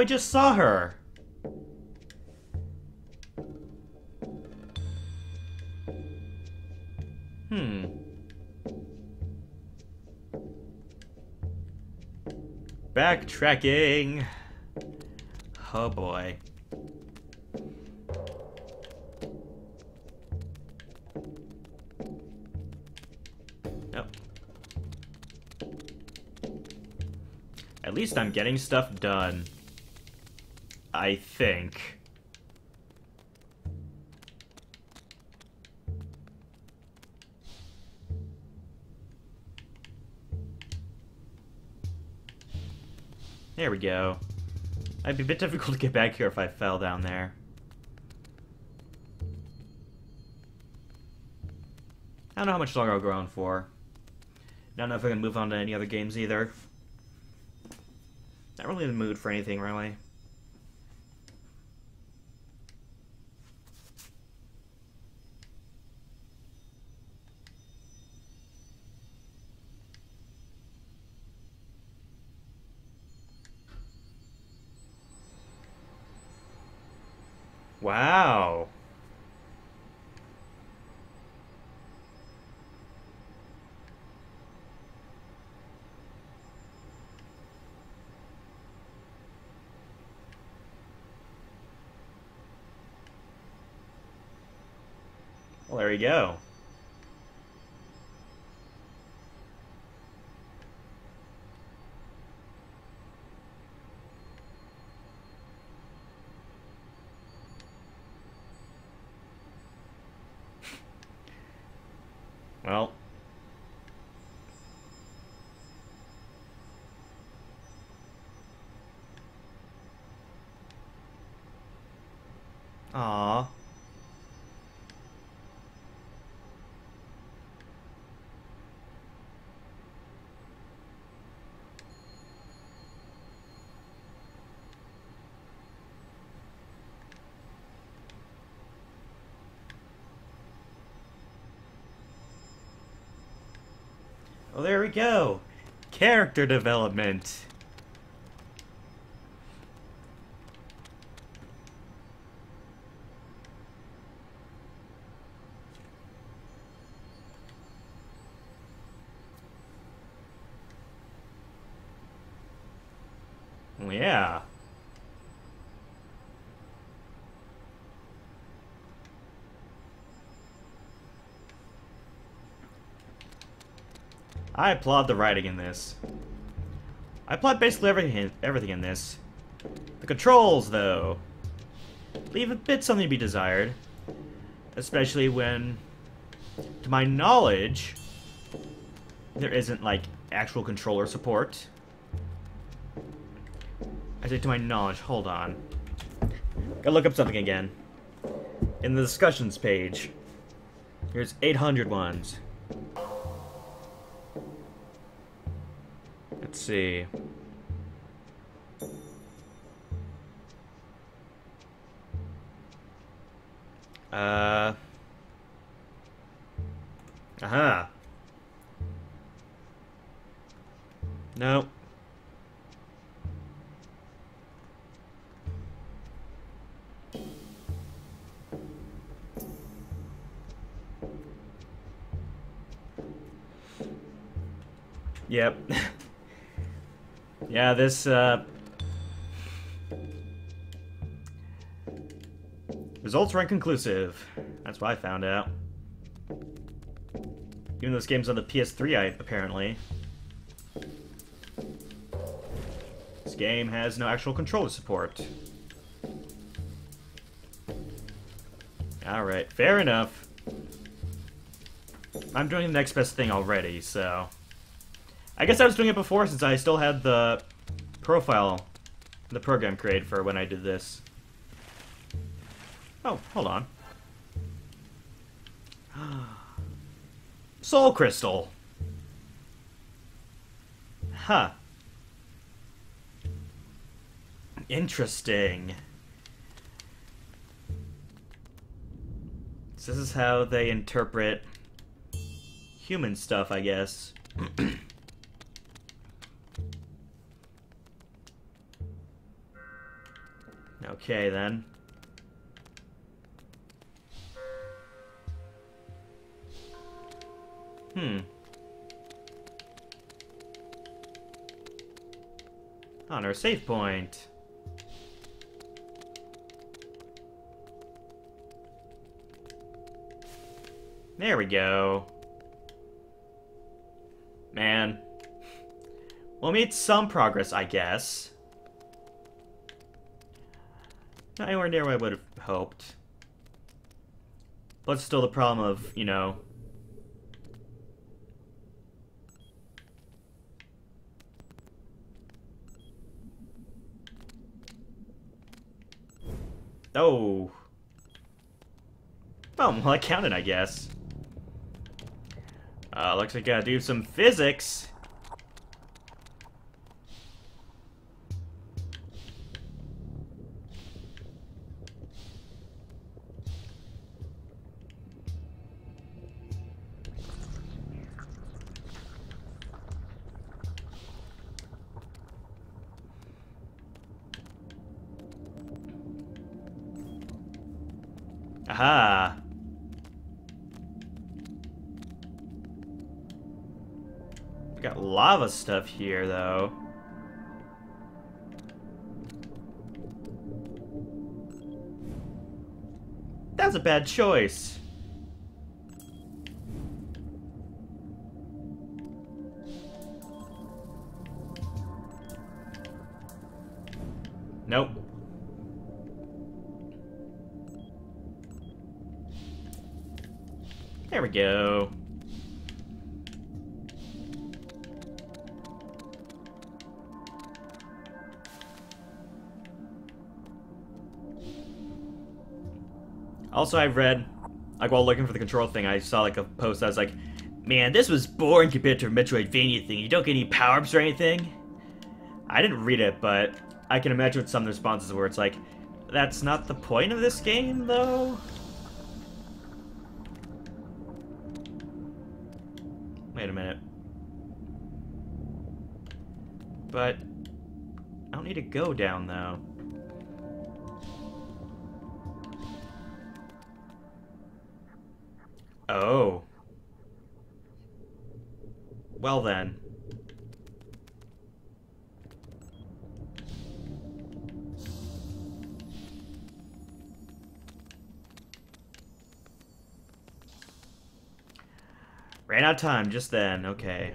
We just saw her. Hmm. Backtracking. Oh boy. Yep. At least I'm getting stuff done. I think. There we go. It'd be a bit difficult to get back here if I fell down there. I don't know how much longer I'll go on for. I Don't know if I can move on to any other games either. Not really in the mood for anything, really. Wow. Well, there you go. Well. Aww. Well, there we go. Character development. Well, yeah. I applaud the writing in this. I applaud basically everything, everything in this. The controls, though, leave a bit something to be desired. Especially when, to my knowledge, there isn't, like, actual controller support. I say to my knowledge, hold on. Gotta look up something again. In the discussions page, here's 800 ones. Let's see. Uh. Aha. No. Yep. yeah, this, uh... Results were inconclusive. That's what I found out. Even this game's on the PS3, I, apparently. This game has no actual controller support. Alright, fair enough. I'm doing the next best thing already, so... I guess I was doing it before since I still had the profile, the program created for when I did this. Oh, hold on. Soul Crystal. Huh. Interesting. So this is how they interpret human stuff, I guess. okay, then. Hmm. On our save point. There we go. Man. We'll meet some progress, I guess. Not anywhere near what I would have hoped. But still the problem of, you know, Oh. Oh, well, I counted, I guess. Uh, looks like I gotta do some physics. Aha! We got lava stuff here, though. That's a bad choice. There we go. Also, I've read, like while looking for the control thing, I saw like a post that was like, Man, this was boring compared to a Metroidvania thing. You don't get any power-ups or anything? I didn't read it, but I can imagine some of the responses were. It's like, that's not the point of this game, though? Go down, though. Oh. Well then. Ran out of time just then, okay.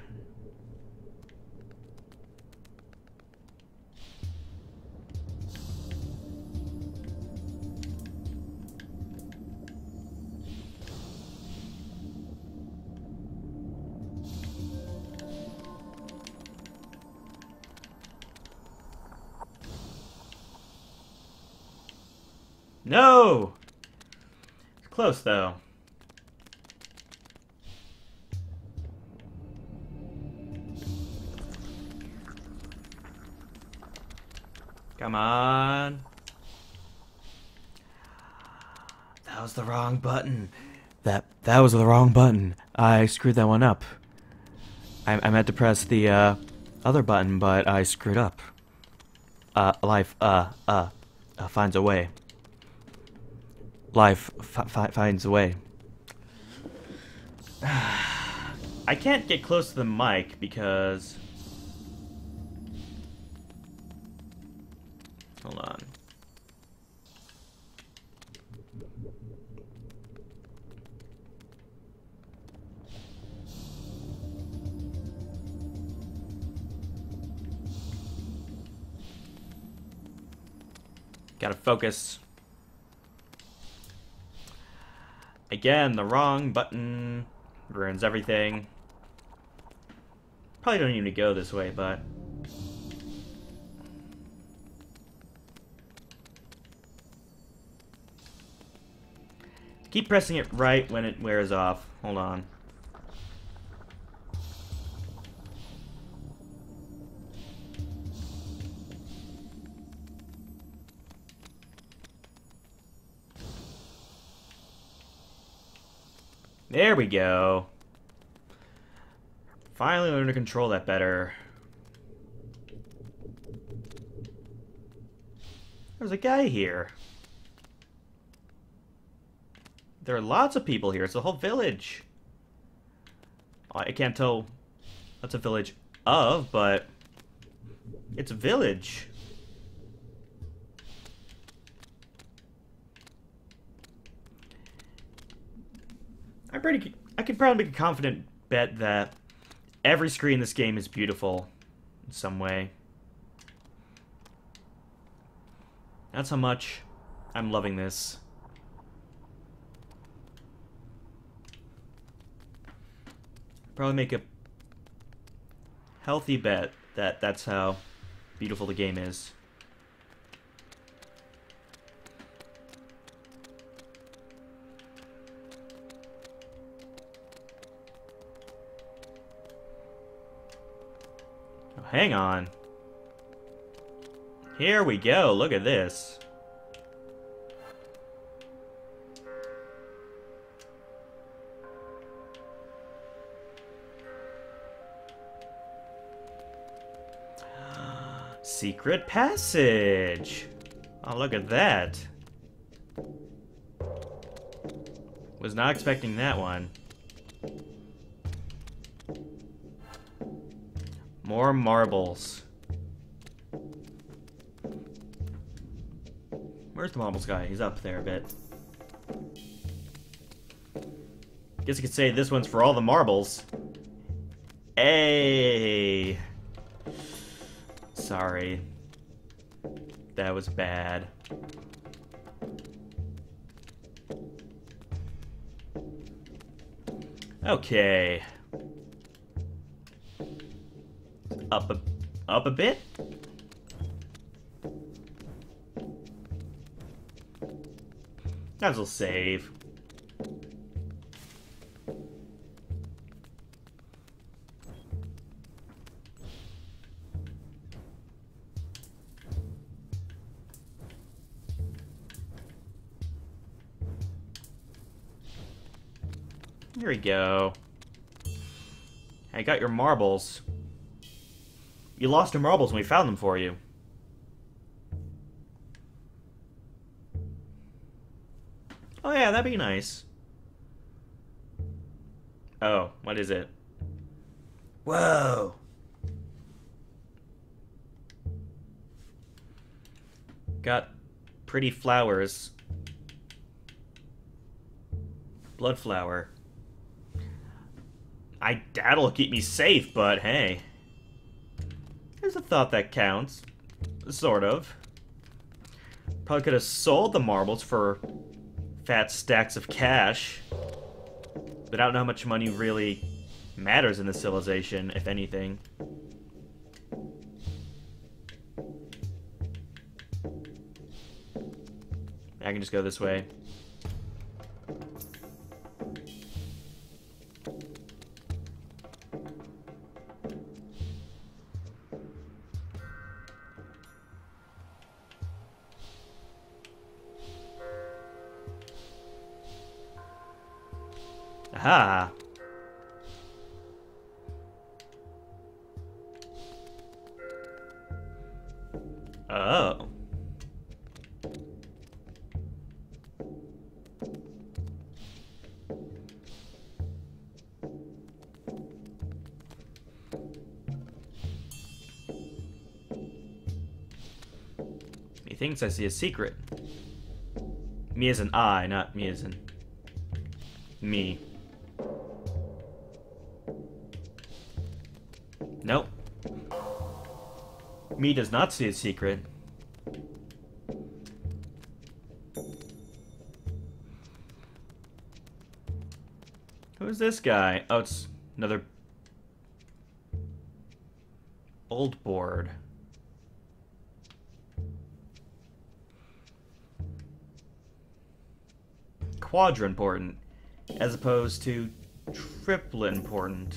Close, though. Come on. That was the wrong button. That that was the wrong button. I screwed that one up. I, I meant to press the uh, other button, but I screwed up. Uh, life, uh, uh, uh finds a way. Life finds a way. I can't get close to the mic because Hold on. Gotta focus. Again, the wrong button ruins everything. Probably don't need to go this way, but... Keep pressing it right when it wears off. Hold on. There we go. Finally learn to control that better. There's a guy here. There are lots of people here. It's a whole village. Oh, I can't tell that's a village of, but it's a village. I'm pretty. I could probably make a confident bet that every screen in this game is beautiful in some way. That's how much I'm loving this. probably make a healthy bet that that's how beautiful the game is. Hang on. Here we go. Look at this. Secret passage. Oh, look at that. Was not expecting that one. More marbles. Where's the marbles guy? He's up there a bit. Guess you could say this one's for all the marbles. Hey. Sorry. That was bad. Okay. Up a, up a bit? Might as well save. Here we go. I got your marbles. You lost your marbles when we found them for you. Oh yeah, that'd be nice. Oh, what is it? Whoa! Got pretty flowers. Blood flower. I that'll keep me safe, but hey. There's a thought that counts. Sort of. Probably could have sold the marbles for fat stacks of cash. But I don't know how much money really matters in this civilization, if anything. I can just go this way. Aha! Oh. He thinks I see a secret. Me as an I, not me as in me. Nope. Me does not see a secret. Who's this guy? Oh, it's another old board. Quadra important, as opposed to triple important.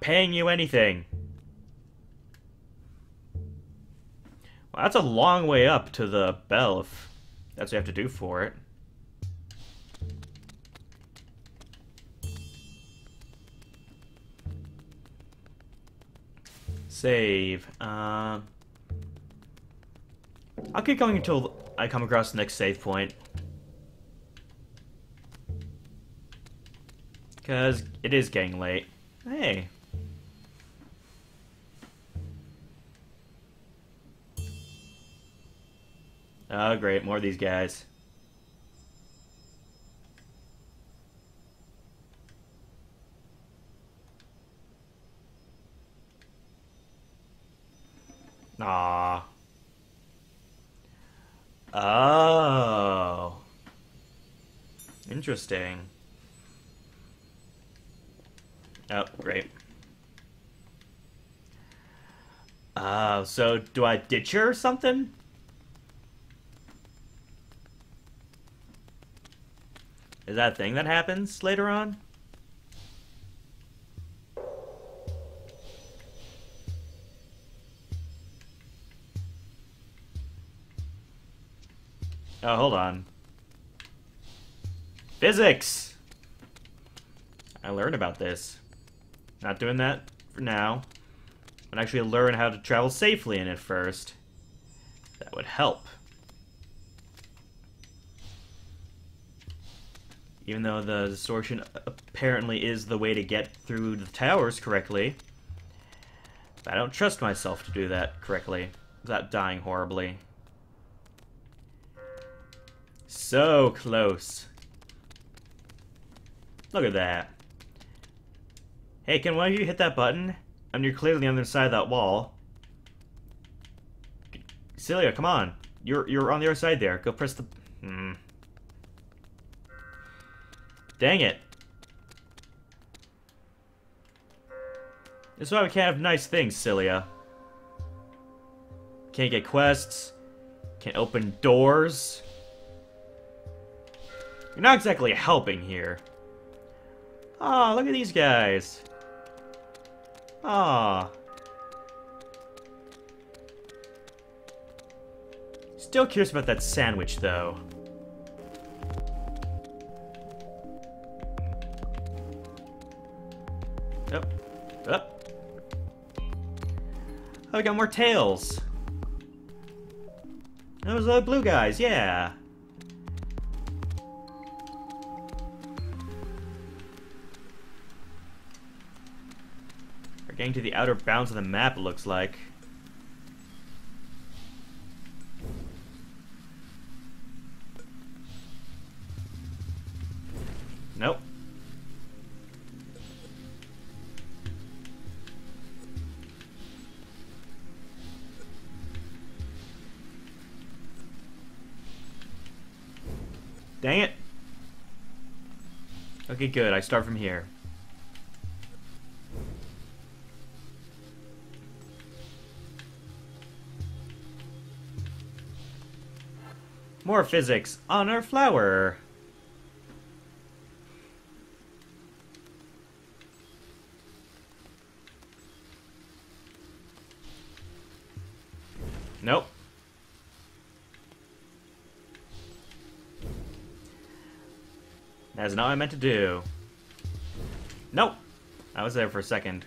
Paying you anything. Well, that's a long way up to the bell if that's what you have to do for it. Save. Uh, I'll keep going until I come across the next save point. Because it is getting late. Hey. Great. More of these guys. Ah. Oh. Interesting. Oh, great. Uh, so do I ditch her or something? Is that a thing that happens later on? Oh, hold on. Physics! I learned about this. Not doing that for now. But actually learn how to travel safely in it first. That would help. Even though the distortion apparently is the way to get through the towers correctly. I don't trust myself to do that correctly without dying horribly. So close. Look at that. Hey, can one of you hit that button? And you're clearly on the other side of that wall. Cilia, come on. You're you're on the other side there. Go press the... Hmm. Dang it. This is why we can't have nice things, Cilia. Can't get quests. Can't open doors. You're not exactly helping here. Oh, look at these guys. Ah. Still curious about that sandwich, though. We got more tails. Those are the blue guys, yeah. We're getting to the outer bounds of the map, it looks like. Okay, good. I start from here. More physics on our flower. Not what I meant to do. Nope. I was there for a second.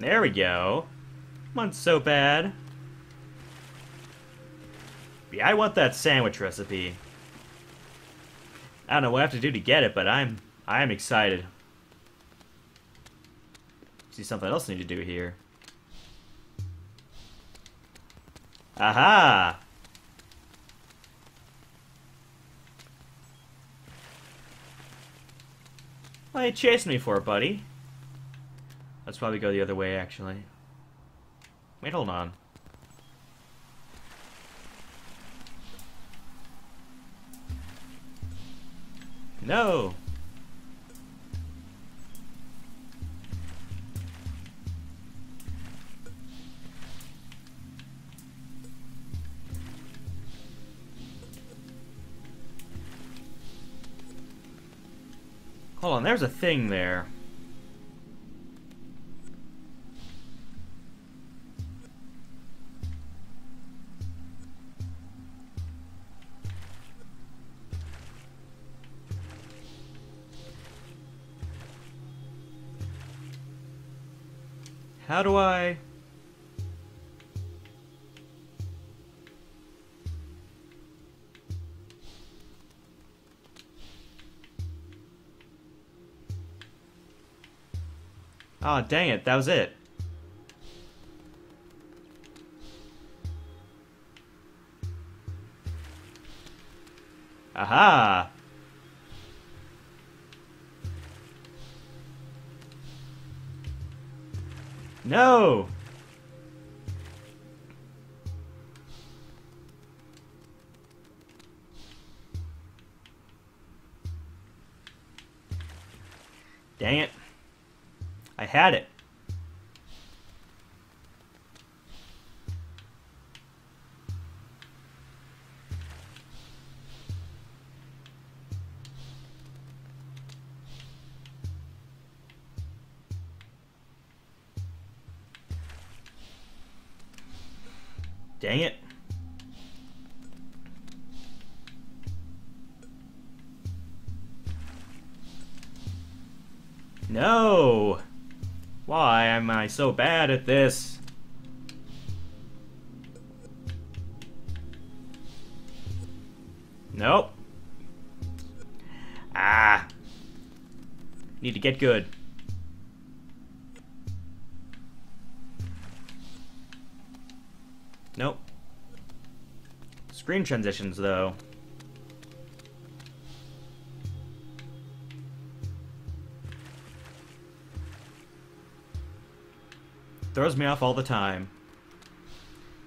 There we go. Wasn't so bad. Yeah, I want that sandwich recipe. I don't know what I have to do to get it, but I'm I'm excited. See something else I need to do here. Aha! Why you chasing me for, buddy? Let's probably go the other way, actually. Wait, hold on. No! There's a thing there. How do I... Oh, dang it, that was it. Had it. Dang it. No! Why am I so bad at this? Nope. Ah. Need to get good. Nope. Screen transitions, though. Throws me off all the time.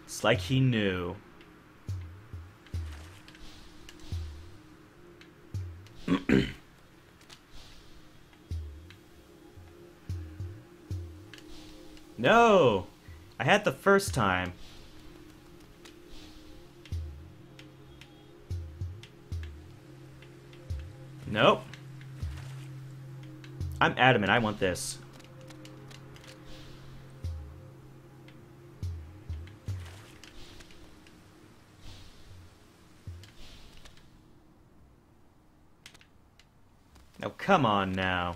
It's like he knew. no! I had the first time. Nope. I'm adamant, I want this. Come on now.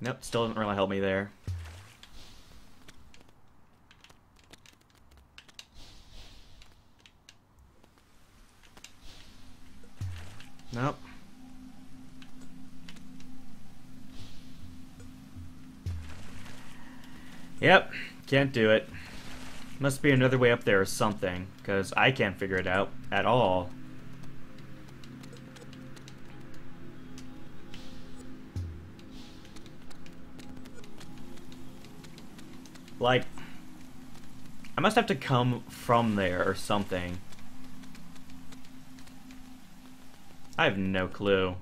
Nope, still doesn't really help me there. Yep, can't do it. Must be another way up there or something, because I can't figure it out at all. Like, I must have to come from there or something. I have no clue.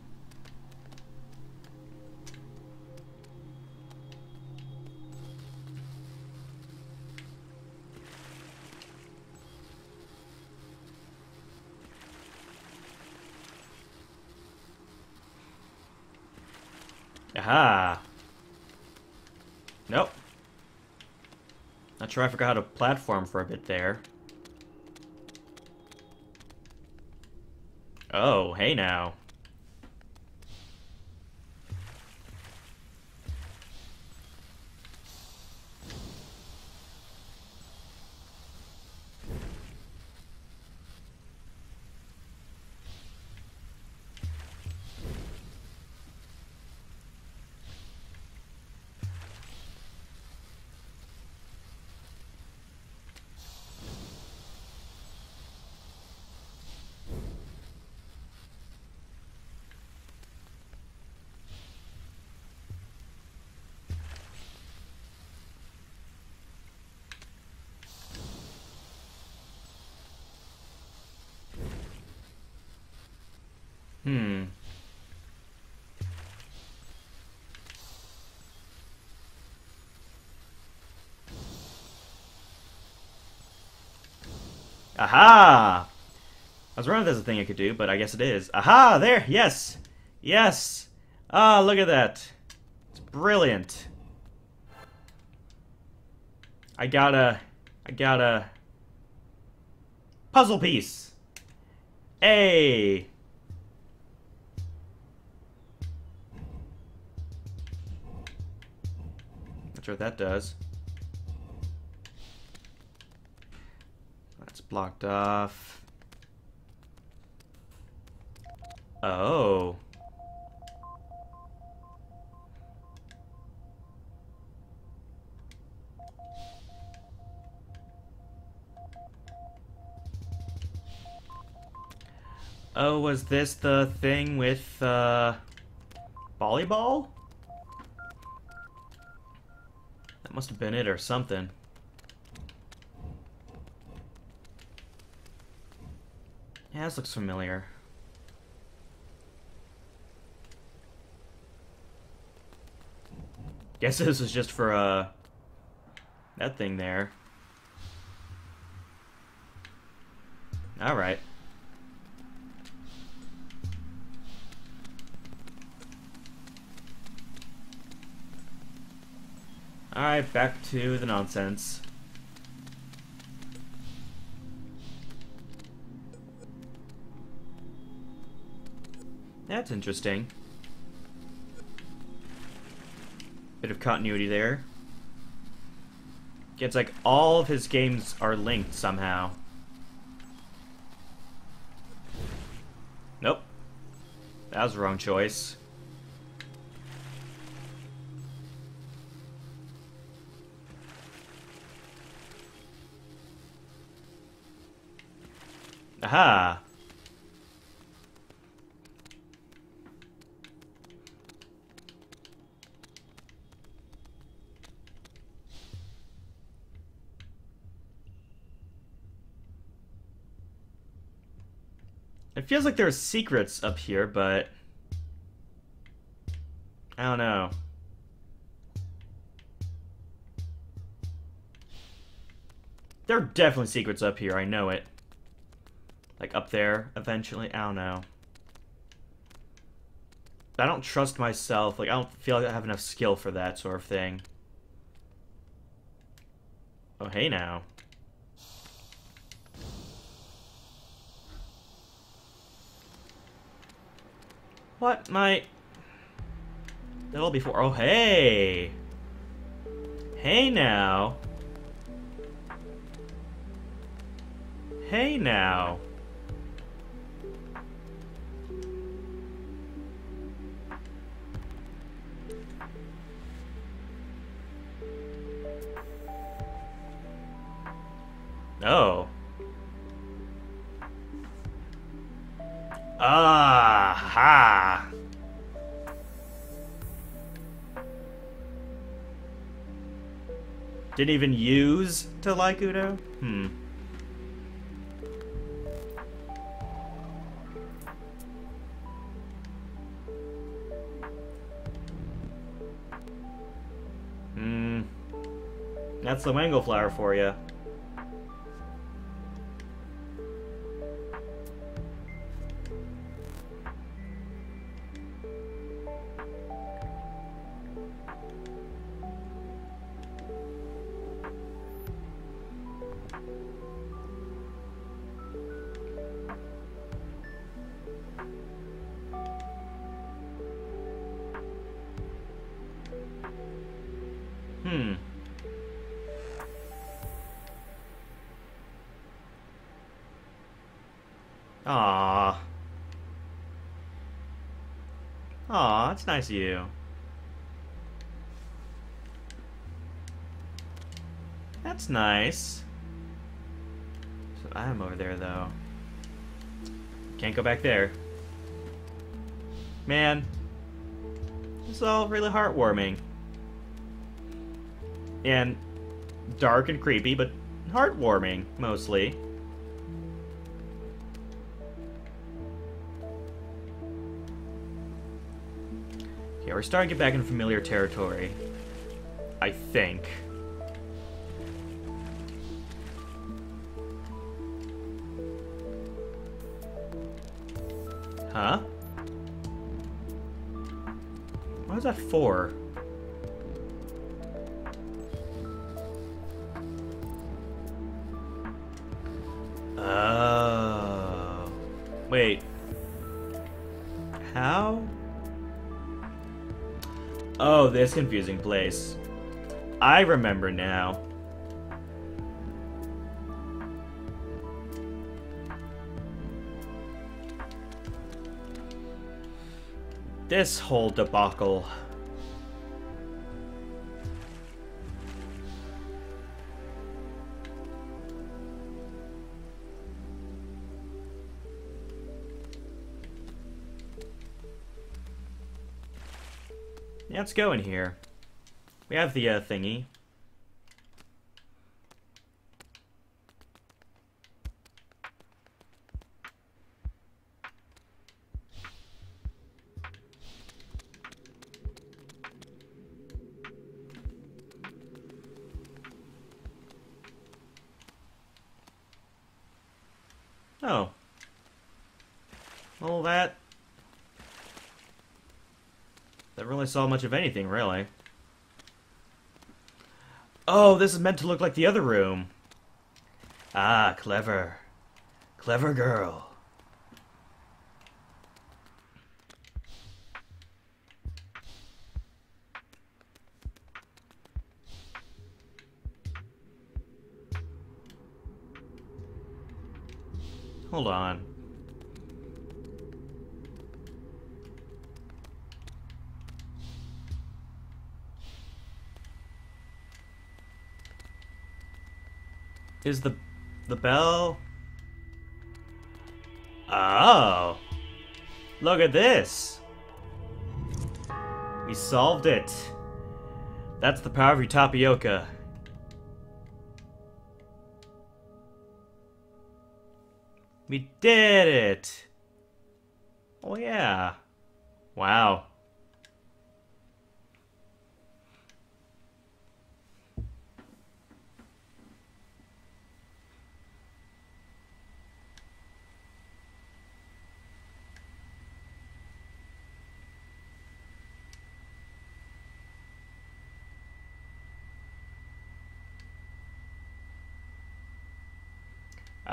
Sure I forgot how to platform for a bit there. Oh, hey now. Hmm. Aha! I was wondering if there's a thing I could do, but I guess it is. Aha! There! Yes! Yes! Ah, look at that. It's brilliant. I got a... I got a... Puzzle piece! Hey! Sure that does. That's blocked off. Oh. Oh, was this the thing with, uh, volleyball? That must have been it or something. Yeah, this looks familiar. Guess this is just for, uh, that thing there. Alright. Alright, back to the nonsense. That's interesting. Bit of continuity there. It's like all of his games are linked somehow. Nope. That was the wrong choice. Aha! It feels like there's secrets up here, but... I don't know. There are definitely secrets up here, I know it. Like up there, eventually, I don't know. I don't trust myself, like I don't feel like I have enough skill for that sort of thing. Oh, hey now. What? My... That'll before. Oh, hey! Hey now! Hey now! Oh. Ah, ha. Didn't even use to like Udo? Hmm. Hmm. That's the mango flower for you. Nice of you. That's nice. So I'm over there, though. Can't go back there. Man. This is all really heartwarming and dark and creepy, but heartwarming, mostly. We're starting to get back in familiar territory. I think. Huh? What is that for? Oh. Wait. This confusing place. I remember now. This whole debacle. Let's go in here. We have the uh, thingy. Saw much of anything, really. Oh, this is meant to look like the other room. Ah, clever. Clever girl. Is the the bell? Oh. Look at this. We solved it. That's the power of your tapioca. We did it! Oh yeah. Wow.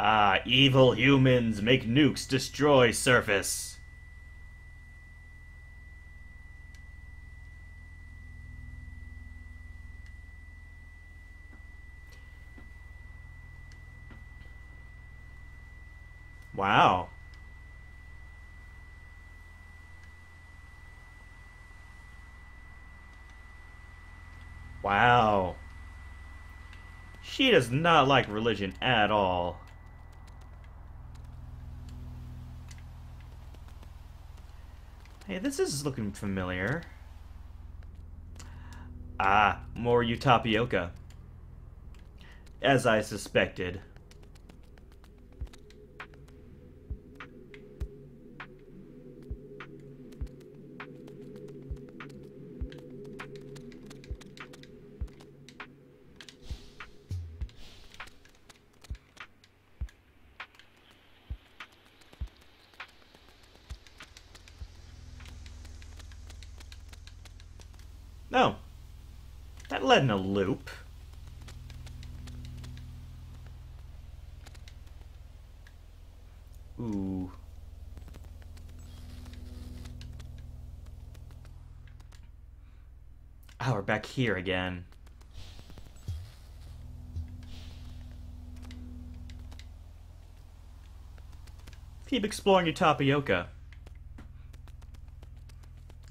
Ah, evil humans make nukes destroy surface. Wow. Wow. She does not like religion at all. Hey, this is looking familiar. Ah, more Utapioca. As I suspected. Here again. Keep exploring your tapioca.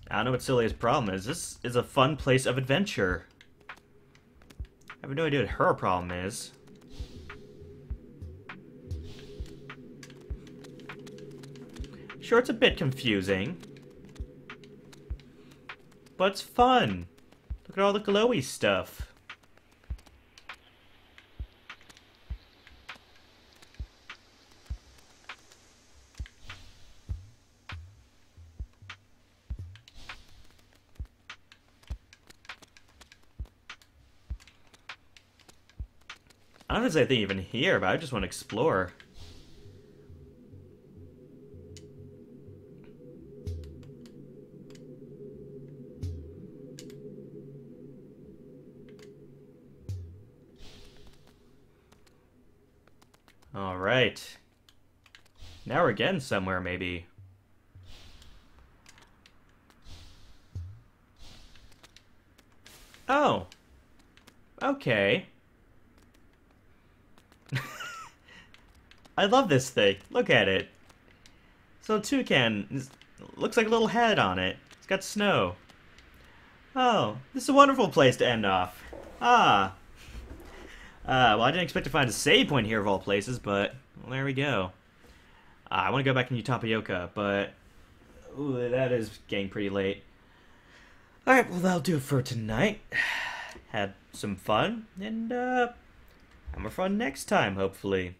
I don't know what Cilia's problem is. This is a fun place of adventure. I have no idea what her problem is. Sure, it's a bit confusing. But it's fun. Look at all the glowy stuff. I don't think there's anything even here, but I just want to explore. Getting somewhere, maybe. Oh. Okay. I love this thing. Look at it. So toucan looks like a little head on it. It's got snow. Oh, this is a wonderful place to end off. Ah. Uh, well, I didn't expect to find a save point here of all places, but well, there we go. Uh, I want to go back in Utopioca, but ooh, that is getting pretty late. Alright, well, that'll do it for tonight. Had some fun, and uh, have more fun next time, hopefully.